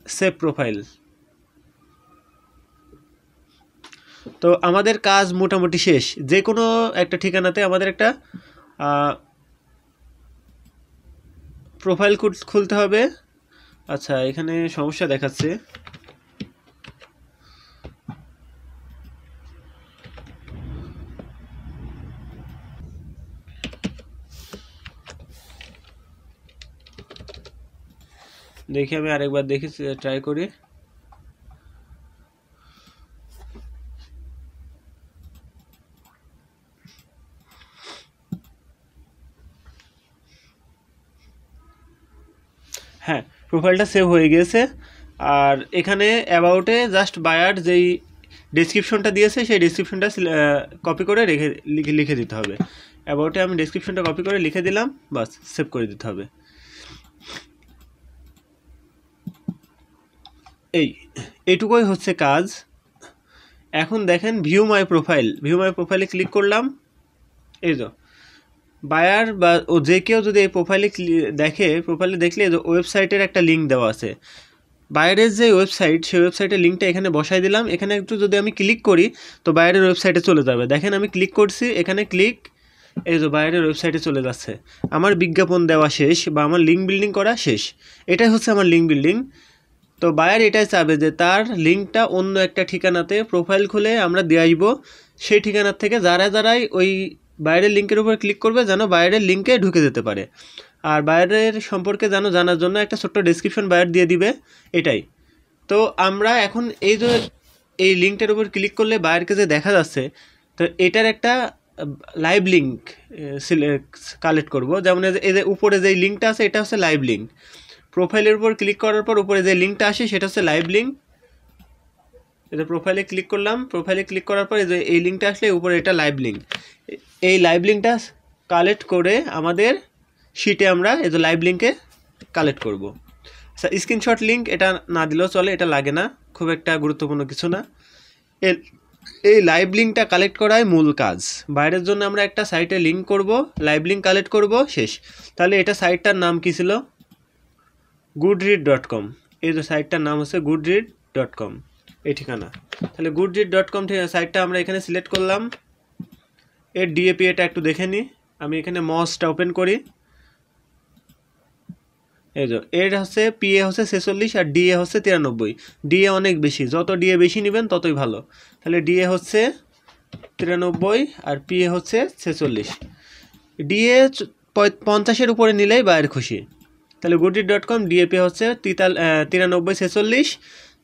সেভ প্রোফাইল তো আমাদের কাজ মোটামুটি শেষ। যে কোনো একটা ঠিকানাতে আমাদের একটা প্রোফাইল খুলতে হবে। আচ্ছা এখানে সমস্যা দেখাচ্ছে। দেখি আমি আরেকবার দেখি ট্রাই করি হ্যাঁ প্রোফাইলটা সেভ হয়ে গিয়েছে আর এখানে অ্যাবাউটে জাস্ট বায়ার যেই ডেসক্রিপশনটা দিয়েছে সেই ডেসক্রিপশনটা কপি করে রেখে লিখে লিখে দিতে হবে। অ্যাবাউটে আমি ডেসক্রিপশনটা কপি করে লিখে দিলাম, বাস সেভ করে দিতে হবে। এই, এটুকুই হচ্ছে কাজ। এখন দেখেন view my profile view my প্রোফাইলে ক্লিক করলাম। এই তো বায়ার বা ও যে কেউ যদি এই প্রোফাইলে দেখে প্রোফাইলে দেখলে ওয়েবসাইটের একটা লিঙ্ক দেওয়া আছে। বাইরের যে ওয়েবসাইট সেই ওয়েবসাইটের লিঙ্কটা এখানে বসাই দিলাম। এখানে একটু যদি আমি ক্লিক করি, তো বাইরের ওয়েবসাইটে চলে যাবে। দেখেন আমি ক্লিক করছি, এখানে ক্লিক এই যে বাইরের ওয়েবসাইটে চলে যাচ্ছে। আমার বিজ্ঞাপন দেওয়া শেষ বা আমার লিঙ্ক বিল্ডিং করা শেষ। এটাই হচ্ছে আমার লিঙ্ক বিল্ডিং তো বায়ার এটাই চাবে যে তার লিঙ্কটা অন্য একটা ঠিকানাতে প্রোফাইল খুলে আমরা দিয়ে আসব। সেই ঠিকানার থেকে যারা যারাই ওই বাইরের লিঙ্কের উপর ক্লিক করবে যেন বাইরের লিঙ্কে ঢুকে যেতে পারে। আর বাইরের সম্পর্কে যেন জানার জন্য একটা ছোট্ট ডিসক্রিপশন বায়ার দিয়ে দিবে, এটাই। তো আমরা এখন এই যে এই লিঙ্কটার উপর ক্লিক করলে বাইরকে যে দেখা যাচ্ছে, তো এটার একটা লাইভ লিঙ্ক কালেক্ট করব। যেমন এই যে উপরে যে লিঙ্কটা আছে, এটা হচ্ছে লাইভ লিঙ্ক প্রোফাইলের উপর ক্লিক করার পর উপরে যে লিঙ্কটা আসে, সেটা হচ্ছে লাইভ লিঙ্ক এটা প্রোফাইলে ক্লিক করলাম প্রোফাইলে ক্লিক করার পর যে এই লিঙ্কটা আসলে উপরে এটা লাইভ লিঙ্ক এই লাইভ লিঙ্কটা কালেক্ট করে আমাদের শিটে আমরা এই যে লাইভ লিঙ্কে কালেক্ট করব। আচ্ছা স্ক্রিনশট লিঙ্ক এটা না দিলেও চলে, এটা লাগে না, খুব একটা গুরুত্বপূর্ণ কিছু না। এই লাইভ লিঙ্কটা কালেক্ট করাই মূল কাজ। বাইরের জন্য আমরা একটা সাইটে লিঙ্ক করব লাইভ লিঙ্ক কালেক্ট করব, শেষ। তাহলে এটা সাইটটার নাম কী ছিল? গুডরিড ডট কম এই যে সাইটটার নাম হচ্ছে গুডরিড ডট কম এই ঠিকানা। তাহলে গুডরিড ডট কম সাইটটা আমরা এখানে সিলেক্ট করলাম। এর ডিএপি এটা একটু দেখে নিই আমি এখানে মসটা ওপেন করি। এই যে, এর হচ্ছে পিএ হচ্ছে ছেচল্লিশ আর ডিএ হচ্ছে তিরানব্বই। ডিএ অনেক বেশি। যত ডিএ বেশি নেবেন, ততই ভালো। তাহলে ডিএ হচ্ছে তিরানব্বই আর পিএ হচ্ছে ছেচল্লিশ। ডিএ পঞ্চাশের উপরে নিলেই বাইরের খুশি। তাহলে good goodie dot com DA P হচ্ছে তিতাল তিরানব্বই ছেচল্লিশ।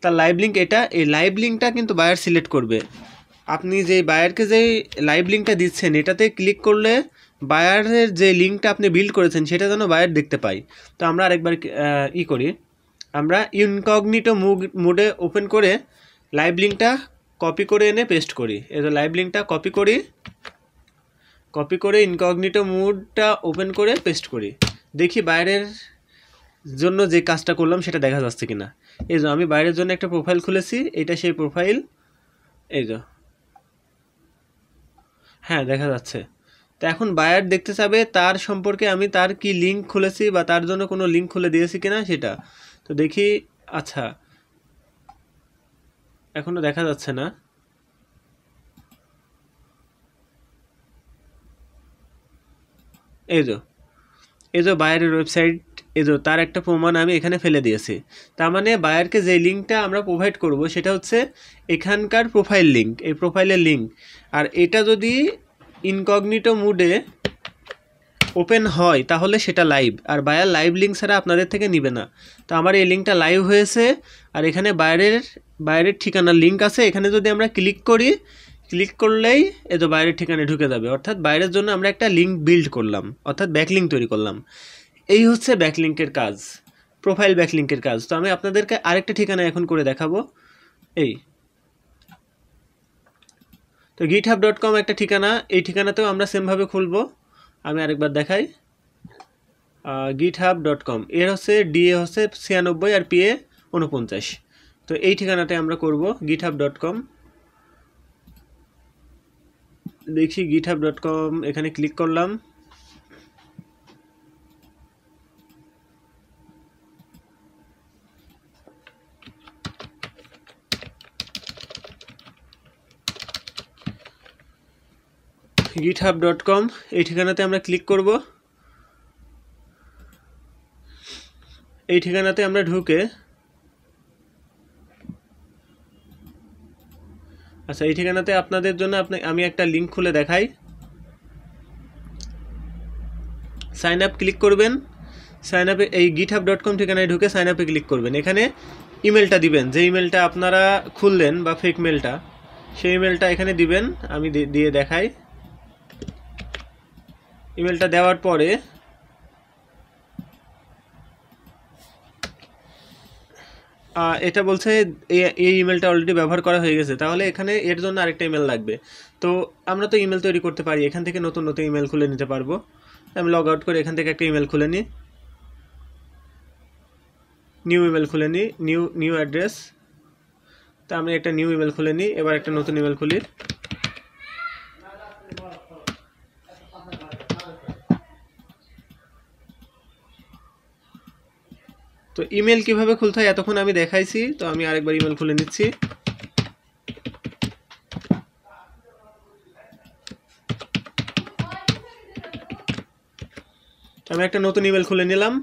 তার লাইভ লিঙ্ক এটা। এই লাইভ লিঙ্কটা কিন্তু বায়ার সিলেক্ট করবে। আপনি যে বায়ারকে যে লাইভ লিঙ্কটা দিচ্ছেন, এটাতে ক্লিক করলে বায়ারের যে লিঙ্কটা আপনি বিল্ড করেছেন, সেটা যেন বায়ার দেখতে পাই তো আমরা আরেকবার ই করি। আমরা ইনকগনিটো মুডে ওপেন করে লাইভ লিঙ্কটা কপি করে এনে পেস্ট করি। এই যে লাইভ লিঙ্কটা কপি করি। কপি করে ইনকগনিটো মুডটা ওপেন করে পেস্ট করি। দেখি বাইরের জন্য যে কাজটা করলাম সেটা দেখা যাচ্ছে কিনা। এই যে আমি বাইরের জন্য একটা প্রোফাইল খুলেছি, এটা সেই প্রোফাইল এই যে। হ্যাঁ দেখা যাচ্ছে। তো এখন বায়ার দেখতে চাবে তার সম্পর্কে আমি তার কি লিঙ্ক খুলেছি বা তার জন্য কোনো লিঙ্ক খুলে দিয়েছি কিনা সেটা। তো দেখি আচ্ছা। এখনও দেখা যাচ্ছে না। এই যে। এই যে বায়ারের ওয়েবসাইট এই যে তার একটা প্রমাণ আমি এখানে ফেলে দিয়েছি। তার মানে বায়ারকে যে লিঙ্কটা আমরা প্রোভাইড করব সেটা হচ্ছে এখানকার প্রোফাইল লিঙ্ক এই প্রোফাইলের লিঙ্ক আর এটা যদি ইনকগনিটো মুডে ওপেন হয়, তাহলে সেটা লাইভ আর বায়ার লাইভ লিঙ্ক ছাড়া আপনাদের থেকে নিবে না। তো আমার এই লিঙ্কটা লাইভ হয়েছে। আর এখানে বাইরের বাইরের ঠিকানার লিঙ্ক আছে। এখানে যদি আমরা ক্লিক করি ক্লিক করলেই এ তো বাইরের ঠিকানায় ঢুকে যাবে। অর্থাৎ বাইরের জন্য আমরা একটা লিঙ্ক বিল্ড করলাম। অর্থাৎ ব্যাকলিঙ্ক তৈরি করলাম। এই হচ্ছে ব্যাকলিঙ্কের কাজ প্রোফাইল ব্যাকলিঙ্কের কাজ। তো আমি আপনাদেরকে আরেকটা ঠিকানা এখন করে দেখাবো। এই। তো গিট হাব ডট কম একটা ঠিকানা, এই ঠিকানাতেও আমরা সেমভাবে খুলবো। আমি আরেকবার দেখাই। গিট হাব ডট কম এর হচ্ছে ডিএ হচ্ছে ছিয়ানব্বই আর পিএ উনপঞ্চাশ তো এই ঠিকানাতে আমরা করব গিট হাব ডট কম দেখি গিট হাব ডট কম এখানে ক্লিক করলাম। গিট হাব ডট কম এই ঠিকানাতে আমরা ক্লিক করব। এই ঠিকানাতে আমরা ঢুকে আচ্ছা এই ঠিকানাতে আপনাদের জন্য আমি একটা লিঙ্ক খুলে দেখাই। সাইন আপ ক্লিক করবেন। সাইন আপে এই গিট হাব ডট কম ঠিকানায় ঢুকে সাইন আপে ক্লিক করবেন। এখানে ইমেলটা দিবেন। যে ইমেলটা আপনারা খুললেন বা ফেক মেলটা সেই ইমেলটা এখানে দিবেন। আমি দিয়ে দেখাই। ইমেলটা দেওয়ার পরে এটা বলছে এই ইমেলটা অলরেডি ব্যবহার করা হয়ে গেছে। তাহলে এখানে এর জন্য আরেকটা ইমেল লাগবে। তো আমরা তো ইমেল তৈরি করতে পারি। এখান থেকে নতুন নতুন ইমেল খুলে নিতে পারব। আমি লগ আউট করে এখান থেকে একটা ইমেল খুলে নিই। নিউ ইমেল খুলে নিই। নিউ নিউ অ্যাড্রেস তা আমি একটা নিউ ইমেল খুলে নিই। এবার একটা নতুন ইমেল খুলি। তো ইমেল কীভাবে খুলতে হয়? এতক্ষণ আমি দেখাইছি, তো আমি আরেকবার ইমেল খুলে নিচ্ছি। আমি একটা নতুন ইমেল খুলে নিলাম।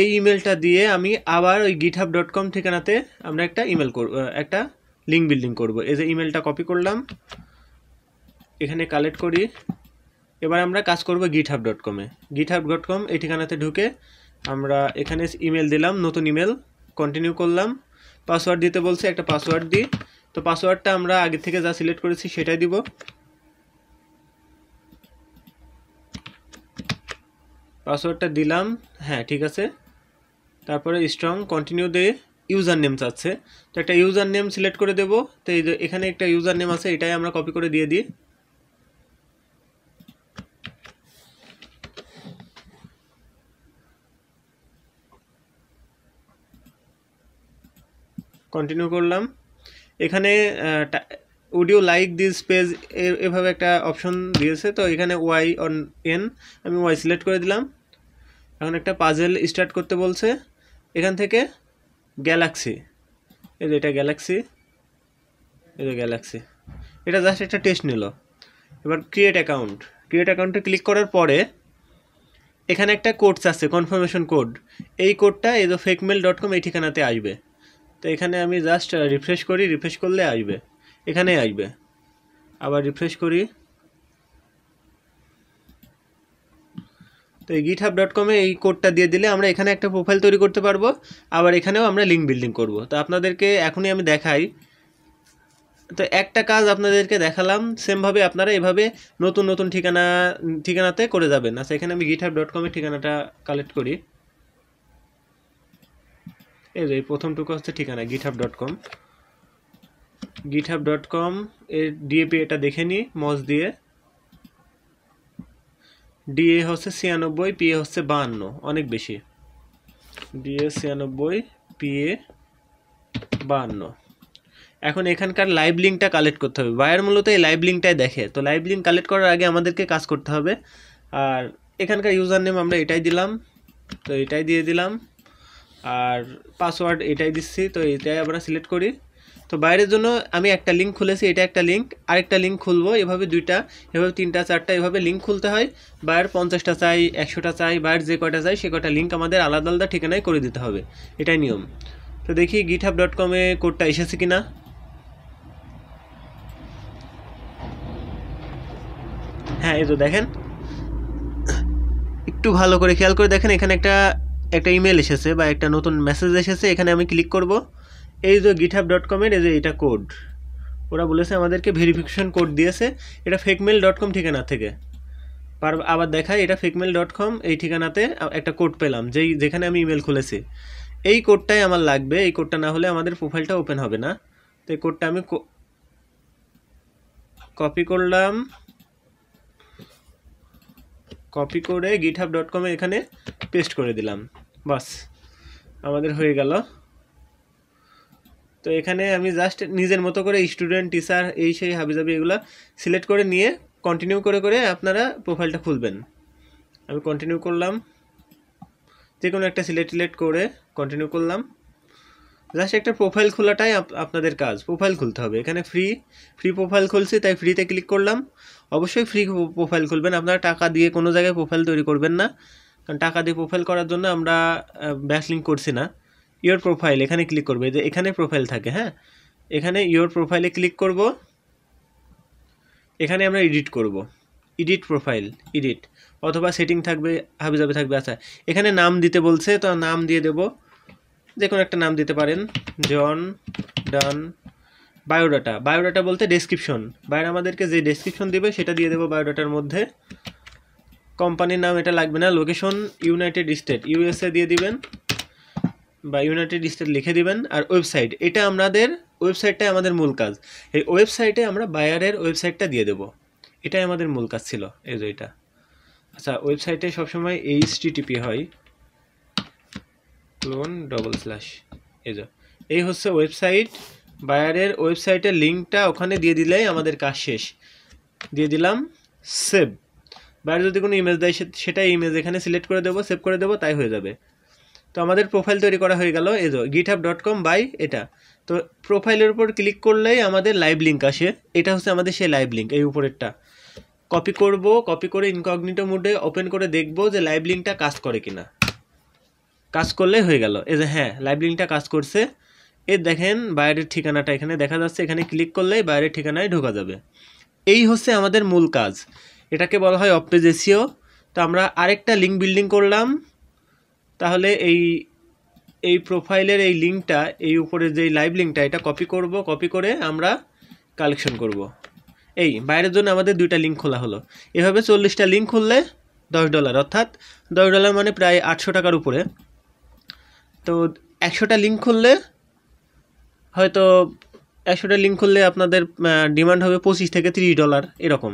এই ইমেলটা দিয়ে আমি আবার ওই গিটহাব ডট কম ঠিকানাতে আমরা একটা ইমেল করব একটা লিঙ্ক বিল্ডিং করব। এই যে ইমেলটা কপি করলাম। এখানে কালেক্ট করি। এবার আমরা কাজ করব গিটহাব ডট কমে গিটহাব ডট কম এই ঠিকানাতে ঢুকে আমরা এখানে ইমেল দিলাম, নতুন ইমেল কন্টিনিউ করলাম। পাসওয়ার্ড দিতে বলছে, একটা পাসওয়ার্ড দিই। তো পাসওয়ার্ডটা আমরা আগে থেকে যা সিলেক্ট করেছি সেটাই দিব। পাসওয়ার্ডটা দিলাম হ্যাঁ ঠিক আছে। তারপরে স্ট্রং কন্টিনিউ দিয়ে ইউজার নেম চাচ্ছে। তো একটা ইউজার নেম সিলেক্ট করে দেবো। তো এখানে একটা ইউজার নেম আছে, এটাই আমরা কপি করে দিয়ে দিই। কন্টিনিউ করলাম। এখানে অডিও লাইক দিস পেজ এভাবে একটা অপশন দিয়েছে, তো এখানে ওয়াই অন এন আমি ওয়াই সিলেক্ট করে দিলাম। এখন একটা পাজেল স্টার্ট করতে বলছে। এখান থেকে গ্যালাক্সি এই যে এটা গ্যালাক্সি এই যে গ্যালাক্সি এটা জাস্ট একটা টেস্ট নিল। এবার ক্রিয়েট অ্যাকাউন্ট ক্রিয়েট অ্যাকাউন্টে ক্লিক করার পরে এখানে একটা কোড আছে কনফার্মেশন কোড এই কোডটা এই যে ফেকমেল ডট কম এই ঠিকানাতে আসবে। তো এখানে আমি জাস্ট রিফ্রেশ করি রিফ্রেশ করলে আসবে। এখানে আসবে। আবার রিফ্রেশ করি। তো এই গিট হাব ডট কমে এই কোডটা দিয়ে দিলে আমরা এখানে একটা প্রোফাইল তৈরি করতে পারব। আবার এখানেও আমরা লিঙ্ক বিল্ডিং করব। তো আপনাদেরকে এখনই আমি দেখাই। তো একটা কাজ আপনাদেরকে দেখালাম। সেমভাবে আপনারা এভাবে নতুন নতুন ঠিকানা, ঠিকানাতে করে যাবেন। আচ্ছা এখানে আমি গিটহাব ডট কমের ঠিকানাটা কালেক্ট করি। এই যে প্রথমটুকু হচ্ছে ঠিকানা GitHub dot com GitHub dot com এর ডিএপি এটা দেখে নিই মজ দিয়ে। ডিএ হচ্ছে ছিয়ানব্বই পিএ হচ্ছে বাহান্ন, অনেক বেশি। ডিএ ছিয়ানব্বই পিএ বাহান্ন। এখন এখানকার লাইভ লিঙ্কটা কালেক্ট করতে হবে। বায়ার মূলত এই লাইভ লিঙ্কটাই দেখে। তো লাইভ লিঙ্ক কালেক্ট করার আগে আমাদেরকে কাজ করতে হবে। আর এখানকার ইউজার নেম আমরা এটাই দিলাম। তো এটাই দিয়ে দিলাম। আর পাসওয়ার্ড এটাই দিচ্ছি, তো এটাই আমরা সিলেক্ট করি। তো বাইরের জন্য আমি একটা লিঙ্ক খুলেছি, এটা একটা লিঙ্ক আরেকটা লিঙ্ক খুলবো, এভাবে দুইটা, এভাবে তিনটা, চারটা, এভাবে লিঙ্ক খুলতে হয়। বাইরের পঞ্চাশটা চাই, একশোটা চাই বাইরের যে কটা চাই, সে কটা লিঙ্ক আমাদের আলাদা আলাদা ঠিকানায় করে দিতে হবে। এটাই নিয়ম। তো দেখি গিটহাব ডট কমে কোডটা এসেছে কি না হ্যাঁ এই তো দেখেন। একটু ভালো করে খেয়াল করে দেখেন, এখানে একটা একটা ইমেল এসেছে বা একটা নতুন মেসেজ এসেছে, এখানে আমি ক্লিক করব। এই যে গিটহাব ডট কমের এই যে এটা কোড ওরা বলেছে আমাদেরকে ভেরিফিকেশন কোড দিয়েছে। এটা ফেকমেল ডট কম ঠিকানা থেকে। পার আবার দেখায় এটা ফেকমেল ডট কম এই ঠিকানাতে একটা কোড পেলাম, যেই, যেখানে আমি ইমেল খুলেছি। এই কোডটাই আমার লাগবে, এই কোডটা না হলে আমাদের প্রোফাইলটা ওপেন হবে না। তো এই কোডটা আমি কপি করলাম। কপি করে গিটহাব ডট কমে এখানে পেস্ট করে দিলাম। বাস, আমাদের হয়ে গেল। তো এখানে আমি জাস্ট নিজের মতো করে স্টুডেন্ট টিচার এই সেই হাবিজাবি এগুলো সিলেক্ট করে নিয়ে কন্টিনিউ করে করে আপনারা প্রোফাইলটা খুলবেন। আমি কন্টিনিউ করলাম। যে কোনো একটা সিলেক্ট সিলেক্ট করে কন্টিনিউ করলাম। জাস্ট একটা প্রোফাইল খোলাটাই আপনাদের কাজ। প্রোফাইল খুলতে হবে। এখানে ফ্রি ফ্রি প্রোফাইল খুলছি, তাই ফ্রিতে ক্লিক করলাম। অবশ্যই ফ্রি প্রোফাইল খুলবেন। আপনারা টাকা দিয়ে কোনো জায়গায় প্রোফাইল তৈরি করবেন না। কারণ টাকা দিয়ে প্রোফাইল করার জন্য আমরা ব্যাকলিং করছি না। ইয়োর প্রোফাইল এখানে ক্লিক করবে। যে এখানে প্রোফাইল থাকে হ্যাঁ? এখানে ইয়োর প্রোফাইলে ক্লিক করব। এখানে আমরা এডিট করব। এডিট প্রোফাইল এডিট অথবা সেটিং থাকবে, হাবি যাবে থাকবে আচ্ছা। এখানে নাম দিতে বলছে, তো নাম দিয়ে দেব। যে কোনো একটা নাম দিতে পারেন। জন ডান বায়োডাটা বায়োডাটা বলতে ডেসক্রিপশন বাইরে আমাদেরকে যে ডেসক্রিপশন দেবে, সেটা দিয়ে দেবো বায়োডাটার মধ্যে। কোম্পানির নাম এটা লাগবে না লোকেশন ইউনাইটেড স্টেট ইউএসএ দিয়ে দিবেন বা ইউনাইটেড স্টেট লিখে দিবেন আর ওয়েবসাইট এটা আমাদের ওয়েবসাইটটাই আমাদের মূল কাজ। এই ওয়েবসাইটে আমরা বায়ারের ওয়েবসাইটটা দিয়ে দেবো। এটাই আমাদের মূল কাজ ছিল, এই যে এটা। আচ্ছা ওয়েবসাইটে সবসময় এইচ টিপি হয়। ক্লোন ডবল স্ল্যাশ এই যে। এই হচ্ছে ওয়েবসাইট বায়ারের ওয়েবসাইটের লিঙ্কটা ওখানে দিয়ে দিলেই আমাদের কাজ শেষ। দিয়ে দিলাম সেভ বাইরে যদি কোনো ইমেজ দেয় সেটা ইমেজ এখানে সিলেক্ট করে দেবো সেভ করে দেবো, তাই হয়ে যাবে। তো আমাদের প্রোফাইল তৈরি করা হয়ে গেল, এই যে গিটহাব ডট কম বাই এটা। তো প্রোফাইলের উপর ক্লিক করলেই আমাদের লাইভ লিঙ্ক আসে। এটা হচ্ছে আমাদের সেই লাইভ লিঙ্ক এই উপরেরটা। কপি করব কপি করে ইনকগনিটো মোডে ওপেন করে দেখব যে লাইভ লিঙ্কটা কাজ করে কিনা। কাজ করলে হয়ে গেল। এই যে হ্যাঁ লাইভ লিঙ্কটা কাজ করছে। এর দেখেন, বাইরের ঠিকানাটা এখানে দেখা যাচ্ছে। এখানে ক্লিক করলেই বাইরের ঠিকানায় ঢোকা যাবে। এই হচ্ছে আমাদের মূল কাজ। এটাকে বলা হয় অপেজ এসিও তো আমরা আরেকটা লিঙ্ক বিল্ডিং করলাম। তাহলে এই এই প্রোফাইলের এই লিঙ্কটা এই উপরে যে লাইভ লিঙ্কটা এটা কপি করব কপি করে আমরা কালেকশন করব। এই, বাইরের জন্য আমাদের দুইটা লিঙ্ক খোলা হলো। এভাবে চল্লিশটা লিঙ্ক খুললে দশ ডলার অর্থাৎ দশ ডলার মানে প্রায় আটশো টাকার উপরে। তো একশোটা লিঙ্ক খুললে হয়তো একশোটা লিঙ্ক খুললে আপনাদের ডিমান্ড হবে পঁচিশ থেকে তিরিশ ডলার এরকম।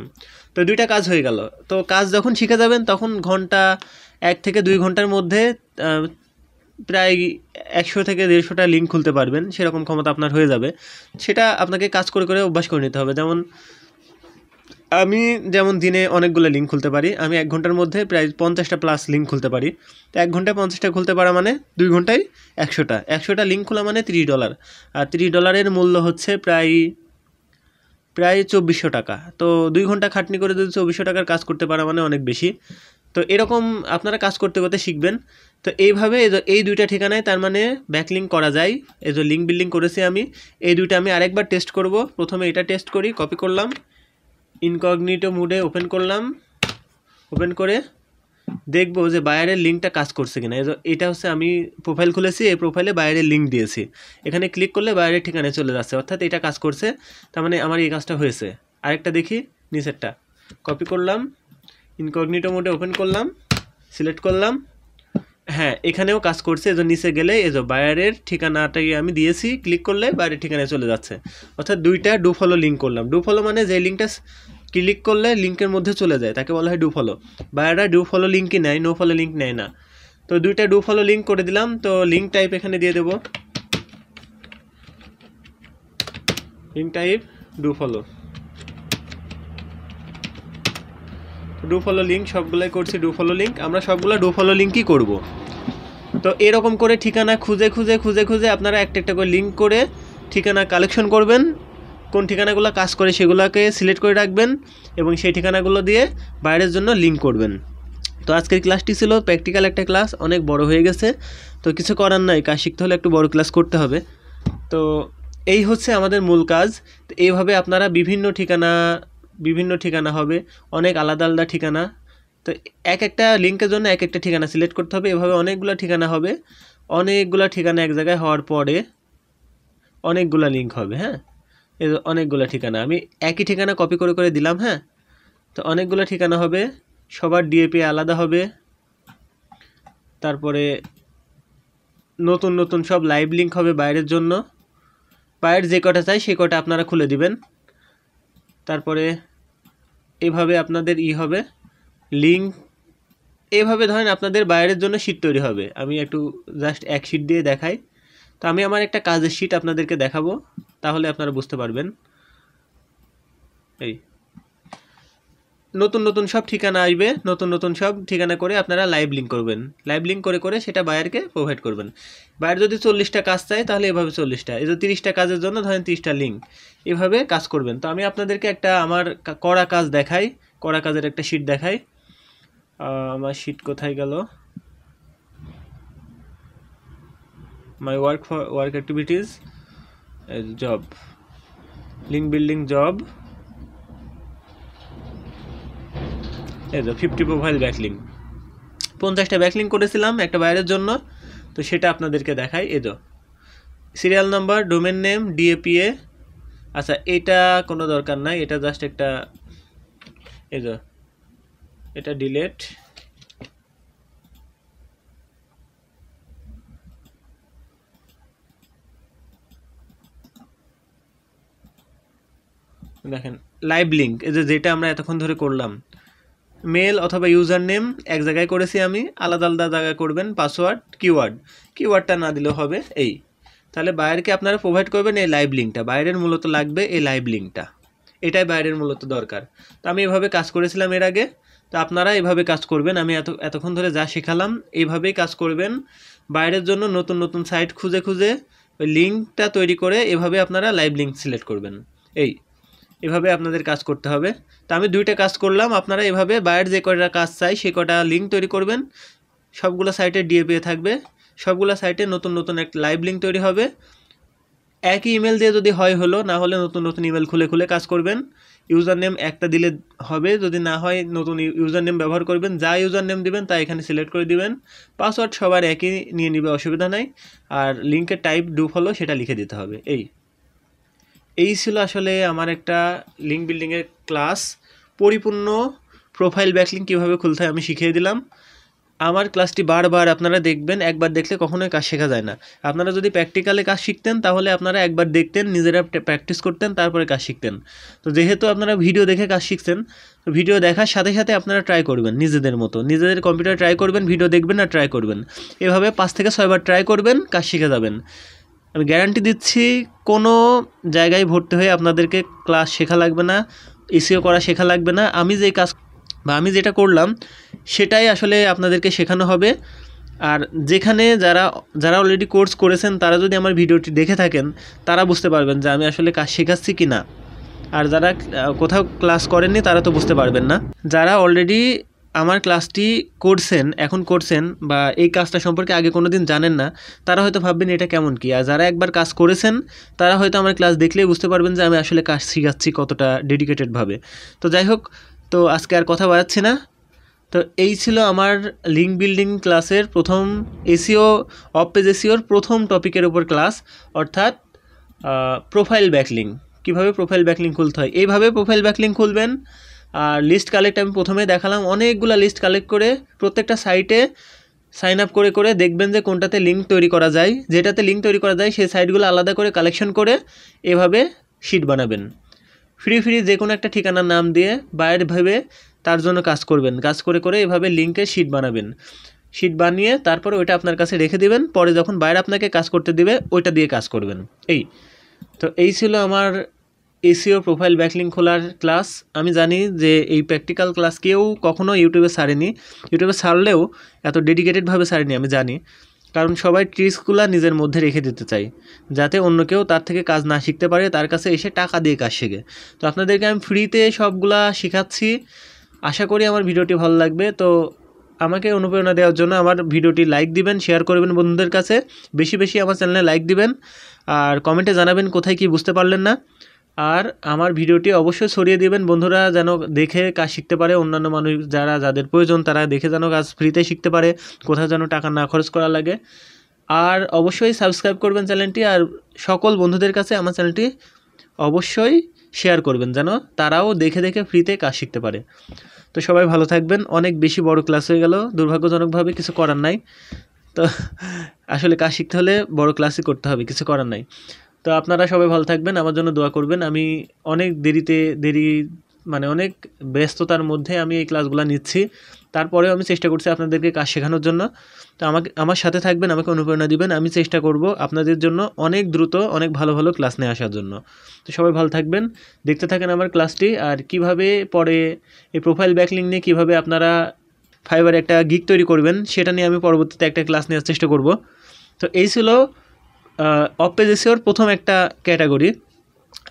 তো দুইটা কাজ হয়ে গেল। তো কাজ যখন শিখে যাবেন, তখন ঘণ্টা এক থেকে দুই ঘণ্টার মধ্যে প্রায় একশো থেকে দেড়শোটা লিঙ্ক খুলতে পারবেন। সেরকম ক্ষমতা আপনার হয়ে যাবে। সেটা আপনাকে কাজ করে করে অভ্যাস করে নিতে হবে। যেমন, আমি যেমন দিনে অনেকগুলো লিঙ্ক খুলতে পারি। আমি এক ঘণ্টার মধ্যে প্রায় পঞ্চাশটা প্লাস লিঙ্ক খুলতে পারি। তো এক ঘন্টায় পঞ্চাশটা খুলতে পারা মানে দুই ঘন্টায় একশোটা। একশোটা লিঙ্ক খোলা মানে তিরিশ ডলার আর তিরিশ ডলারের মূল্য হচ্ছে প্রায় প্রায় চব্বিশশো টাকা। তো দুই ঘণ্টা খাটনি করে যদি চব্বিশশো টাকার কাজ করতে পারা মানে অনেক বেশি। তো এরকম আপনারা কাজ করতে করতে শিখবেন। তো এইভাবে এই এই দুইটা ঠিকানায় তার মানে ব্যাকলিং করা যায়। এই যে লিঙ্ক বিল্ডিং করেছি আমি। এই দুইটা আমি আরেকবার টেস্ট করব। প্রথমে এটা টেস্ট করি কপি করলাম। ইনকগনিটো মুডে ওপেন করলাম। ওপেন করে দেখব যে বায়ারের লিঙ্কটা কাজ করছে কিনা। এটা হচ্ছে আমি প্রোফাইল খুলেছি, এই প্রোফাইলে বায়ারের লিঙ্ক দিয়েছি। এখানে ক্লিক করলে বায়ারের ঠিকানায় চলে যাচ্ছে, অর্থাৎ এটা কাজ করছে, তার মানে আমার এই কাজটা হয়েছে। আরেকটা দেখি, নিচেরটা। কপি করলাম ইনকগনিটো মোডে ওপেন করলাম সিলেক্ট করলাম। হ্যাঁ এখানেও কাজ করছে এজন্য নিচে গেলে যে বায়ারের ঠিকানাটাই আমি দিয়েছি ক্লিক করলে বায়ারের ঠিকানায় চলে যাচ্ছে। অর্থাৎ দুইটা ডু ফলো লিঙ্ক করলাম। ডু ফলো মানে যে লিঙ্কটা ক্লিক করলে লিঙ্কের মধ্যে চলে যায়, তাকে বলা হয় ডু ফলো বায়াররা ডু ফলো লিঙ্কই নেয় নো ফলো লিঙ্ক নেয় না। তো দুইটা ডু ফলো লিঙ্ক করে দিলাম, তো লিঙ্ক টাইপ এখানে দিয়ে দেবো। Link type do follow do follow link সবগুলাই করছি ডু ফলো লিঙ্ক আমরা সবগুলো ডু ফলো লিঙ্কই করব। তো এরকম করে ঠিকানা খুঁজে খুঁজে খুঁজে খুঁজে আপনারা একটা একটা করে লিঙ্ক করে ঠিকানা কালেকশন করবেন কোন ঠিকানাগুলো কাজ করে সেগুলোকে সিলেক্ট করে রাখবেন এবং সেই ঠিকানাগুলো দিয়ে বাইরের জন্য লিঙ্ক করবেন। তো আজকের ক্লাসটি ছিল প্র্যাকটিক্যাল একটা ক্লাস, অনেক বড় হয়ে গেছে। তো কিছু করার নাই, কাজ শিখতে হলে একটু বড় ক্লাস করতে হবে। তো এই হচ্ছে আমাদের মূল কাজ। এইভাবে আপনারা বিভিন্ন ঠিকানা বিভিন্ন ঠিকানা হবে, অনেক আলাদা আলাদা ঠিকানা। তো এক একটা লিঙ্কের জন্য এক একটা ঠিকানা সিলেক্ট করতে হবে। এভাবে অনেকগুলো ঠিকানা হবে। অনেকগুলো ঠিকানা এক জায়গায় হওয়ার পরে অনেকগুলো লিঙ্ক হবে হ্যাঁ? এই অনেকগুলো ঠিকানা। আমি একই ঠিকানা কপি করে করে দিলাম হ্যাঁ? তো অনেকগুলো ঠিকানা হবে, সবার ডিএপি আলাদা হবে, তারপরে নতুন নতুন সব লাইভ লিঙ্ক হবে বাইরের জন্য। বাইরের যে কটা চাই সেই কটা আপনারা খুলে দিবেন। তারপরে এভাবে আপনাদের ই হবে লিঙ্ক এভাবে ধরেন আপনাদের বাইরের জন্য শীট তৈরি হবে। আমি একটু জাস্ট এক শীট দিয়ে দেখাই। তো আমি আমার একটা কাজের শীট আপনাদেরকে দেখাবো। তাহলে আপনারা বুঝতে পারবেন। এই। নতুন নতুন সব ঠিকানা আসবে, নতুন নতুন সব ঠিকানা করে আপনারা লাইভ লিঙ্ক করবেন। লাইভ লিঙ্ক করে করে সেটা বায়ারকে প্রোভাইড করবেন। বায়ার যদি চল্লিশটা কাজ চায়, তাহলে এভাবে চল্লিশটা। এই যে তিরিশটা কাজের জন্য ধরেন তিরিশটা লিঙ্ক এভাবে কাজ করবেন। তো আমি আপনাদেরকে একটা আমার করা কাজ দেখাই করা কাজের একটা শিট দেখাই। আমার শিট কোথায় গেল? My work for work activities job link building job এই তো ফিফটি প্রোফাইল ব্যাকলিং পঞ্চাশটা ব্যাকলিং করেছিলাম একটা বাইরের জন্য, তো সেটা আপনাদেরকে দেখাই। এই তো serial number domain name DA PA আচ্ছা এটা কোনো দরকার নাই, এটা জাস্ট একটা এই তো এটা ডিলেট দেখেন লাইভ লিঙ্ক এই যে যেটা আমরা এতক্ষণ ধরে করলাম। মেল অথবা ইউজার নেম এক জায়গায় করেছি আমি, আলাদা আলাদা জায়গায় করবেন পাসওয়ার্ড কিওয়ার্ড কিওয়ার্ডটা না দিলেও হবে এই। তাহলে বাইরেকে আপনারা প্রোভাইড করবেন এই লাইভ লিঙ্কটা বাইরের মূলত লাগবে এই লাইভ লিঙ্কটা এটাই বাইরের মূলত দরকার। তো আমি এভাবে কাজ করেছিলাম এর আগে। তো আপনারা এভাবে কাজ করবেন। আমি এত এতক্ষণ ধরে যা শেখালাম এইভাবেই কাজ করবেন। বাইরের জন্য নতুন নতুন সাইট খুঁজে খুঁজে ওই লিঙ্কটা তৈরি করে এভাবে আপনারা লাইভ লিঙ্ক সিলেক্ট করবেন। এই। এভাবে আপনাদের কাজ করতে হবে। তো আমি দুইটা কাজ করলাম। আপনারা এভাবে বাইরের যে কটা কাজ চাই, সে কটা লিঙ্ক তৈরি করবেন। সবগুলো সাইটে ডিএপি থাকবে। সবগুলো সাইটে নতুন নতুন একটা লাইভ লিঙ্ক তৈরি হবে। একই ইমেল দিয়ে যদি হয় হলো, না হলে নতুন নতুন ইমেল খুলে খুলে কাজ করবেন। ইউজার নেম একটা দিলে হবে, যদি না হয় নতুন ইউজার নেম ব্যবহার করবেন। যা ইউজার নেম দিবেন, তা এখানে সিলেক্ট করে দিবেন। পাসওয়ার্ড সবার একই নিয়ে নিবে, অসুবিধা নাই। আর লিঙ্কের টাইপ ডু ফলো সেটা লিখে দিতে হবে। এই। এই ছিল আসলে আমার একটা লিঙ্ক বিল্ডিংয়ের ক্লাস পরিপূর্ণ প্রোফাইল ব্যাকলিং কীভাবে খুলতে হয় আমি শিখিয়ে দিলাম। আমার ক্লাসটি বারবার আপনারা দেখবেন, একবার দেখলে কখনোই কাজ শেখা যায় না। আপনারা যদি প্র্যাকটিক্যালে কাজ শিখতেন, তাহলে আপনারা একবার দেখতেন, নিজেরা প্র্যাকটিস করতেন, তারপরে কাজ শিখতেন। তো যেহেতু আপনারা ভিডিও দেখে কাজ শিখছেন, তো ভিডিও দেখার সাথে সাথে আপনারা ট্রাই করবেন নিজেদের মতো। নিজেদের কম্পিউটার ট্রাই করবেন ভিডিও দেখবেন আর ট্রাই করবেন। এভাবে পাঁচ থেকে ছয়বার ট্রাই করবেন, কাজ শিখে যাবেন। আমি গ্যারান্টি দিচ্ছি কোনো জায়গায় ভর্তি হয়ে আপনাদেরকে ক্লাস শেখা লাগবে না এসিও করা শেখা লাগবে না। আমি যে কাজ বা আমি যেটা করলাম, সেটাই আসলে আপনাদেরকে শেখানো হবে। আর যেখানে যারা যারা অলরেডি কোর্স করেছেন, তারা যদি আমার ভিডিওটি দেখে থাকেন, তারা বুঝতে পারবেন যে আমি আসলে কাজ শেখাচ্ছি কি না আর যারা কোথাও ক্লাস করেননি, তারা তো বুঝতে পারবেন না। যারা অলরেডি আমার ক্লাসটি করছেন, এখন করছেন বা এই কাজটা সম্পর্কে আগে কোনো দিন জানেন না, তারা হয়তো ভাববেন এটা কেমন কি? আর যারা একবার কাজ করেছেন, তারা হয়তো আমার ক্লাস দেখলেই বুঝতে পারবেন যে আমি আসলে কাজ শিখাচ্ছি কতটা ডেডিকেটেডভাবে। তো যাই হোক, তো আজকে আর কথা বাড়াচ্ছি না। তো এই ছিল আমার লিঙ্ক বিল্ডিং ক্লাসের প্রথম এসিও অফ পেজ এসিওর প্রথম টপিকের উপর ক্লাস, অর্থাৎ প্রোফাইল ব্যাকলিং কীভাবে প্রোফাইল ব্যাকলিং খুলতে হয়? এইভাবে প্রোফাইল ব্যাকলিং খুলবেন আর লিস্ট কালেক্ট আমি প্রথমে দেখালাম। অনেকগুলো লিস্ট কালেক্ট করে প্রত্যেকটা সাইটে সাইন আপ করে করে দেখবেন যে কোনটাতে লিঙ্ক তৈরি করা যায়। যেটাতে লিঙ্ক তৈরি করা যায়, সেই সাইটগুলো আলাদা করে কালেকশন করে এভাবে শিট বানাবেন। ফ্রি ফ্রি যে কোনো একটা ঠিকানার নাম দিয়ে বাইরে ভেবে তার জন্য কাজ করবেন। কাজ করে করে এভাবে লিঙ্কের শিট বানাবেন। শিট বানিয়ে তারপরে ওইটা আপনার কাছে রেখে দিবেন। পরে যখন বাইরে আপনাকে কাজ করতে দিবে, ওইটা দিয়ে কাজ করবেন। এই। তো এই ছিল আমার এসিও প্রোফাইল ব্যাকলিং খোলার ক্লাস আমি জানি যে এই প্র্যাকটিক্যাল ক্লাস কেউ কখনো ইউটিউবে সারেনি ইউটিউবে সারলেও এত ডেডিকেটেডভাবে সারেনি আমি জানি। কারণ সবাই ট্রিক্সগুলো নিজের মধ্যে রেখে দিতে চাই যাতে অন্য কেউ তার থেকে কাজ না শিখতে পারে, তার কাছে এসে টাকা দিয়ে কাজ শেখে। তো আপনাদেরকে আমি ফ্রিতে সবগুলা শেখাচ্ছি। আশা করি আমার ভিডিওটি ভালো লাগবে। তো আমাকে অনুপ্রেরণা দেওয়ার জন্য আমার ভিডিওটি লাইক দিবেন শেয়ার করবেন বন্ধুদের কাছে। বেশি বেশি আমার চ্যানেলে লাইক দিবেন। আর কমেন্টে জানাবেন কোথায় কি বুঝতে পারলেন না। আর আমার ভিডিওটি অবশ্যই ছড়িয়ে দিবেন। বন্ধুরা যেন দেখে কাজ শিখতে পারে অন্যান্য মানুষ যারা, যাদের প্রয়োজন তারা দেখে যেন কাজ ফ্রিতে শিখতে পারে, কোথাও যেন টাকা না খরচ করা লাগে। আর অবশ্যই সাবস্ক্রাইব করবেন চ্যানেলটি আর সকল বন্ধুদের কাছে আমার চ্যানেলটি অবশ্যই শেয়ার করবেন যেন তারাও দেখে দেখে ফ্রিতে কাজ শিখতে পারে। তো সবাই ভালো থাকবেন। অনেক বেশি বড় ক্লাস হয়ে গেল। দুর্ভাগ্যজনকভাবে কিছু করার নাই। তো আসলে কাজ শিখতে হলে বড় ক্লাসই করতে হবে, কিছু করার নাই। তো আপনারা সবাই ভালো থাকবেন, আমার জন্য দোয়া করবেন। আমি অনেক দেরিতে, দেরি মানে অনেক ব্যস্ততার মধ্যে আমি এই ক্লাসগুলো নিচ্ছি। তারপরেও আমি চেষ্টা করছি আপনাদেরকে কাজ শেখানোর জন্য। তো আমাকে, আমার সাথে থাকবেন, আমাকে অনুপ্রেরণা দিবেন। আমি চেষ্টা করব আপনাদের জন্য অনেক দ্রুত, অনেক ভালো ভালো ক্লাস নিয়ে আসার জন্য। তো সবাই ভালো থাকবেন, দেখতে থাকেন আমার ক্লাসটি। আর কীভাবে পরে এই প্রোফাইল ব্যাকলিং নিয়ে কীভাবে আপনারা ফাইবার একটা গিক তৈরি করবেন, সেটা নিয়ে আমি পরবর্তীতে একটা ক্লাস নেওয়ার চেষ্টা করব। তো এই ছিল অপেজেসিওর প্রথম একটা ক্যাটাগরি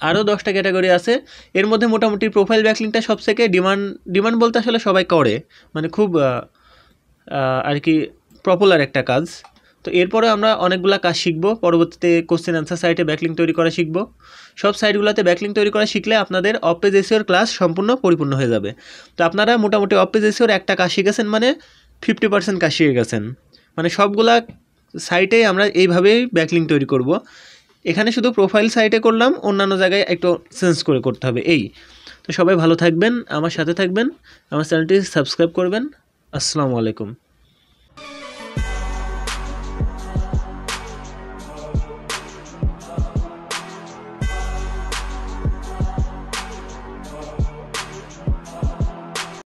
আরও দশটা ক্যাটাগরি আছে। এর মধ্যে মোটামুটি প্রোফাইল ব্যাকলিংটা সবথেকে ডিমান্ড ডিমান্ড বলতে আসলে সবাই করে। মানে খুব আর কি পপুলার একটা কাজ। তো এরপরে আমরা অনেকগুলো কাজ শিখব। পরবর্তীতে কোশ্চেন অ্যান্সার সাইটে ব্যাকলিং তৈরি করা শিখব। সব সাইটগুলোতে ব্যাকলিং তৈরি করা শিখলে আপনাদের অপেজ এসিওর ক্লাস সম্পূর্ণ পরিপূর্ণ হয়ে যাবে। তো আপনারা মোটামুটি অপেজ এসিওর একটা কাজ শিখেছেন মানে ফিফটি পার্সেন্ট কাজ শিখে গেছেন। মানে সবগুলা সাইটে আমরা এইভাবেই ব্যাকলিং তৈরি করব। এখানে শুধু প্রোফাইল সাইটে করলাম, অন্যান্য জায়গায় একটু চেঞ্জ করে করতে হবে, এই। তো সবাই ভালো থাকবেন, আমার সাথে থাকবেন, আমার চ্যানেলটি সাবস্ক্রাইব করবেন। আসসালামু আলাইকুম।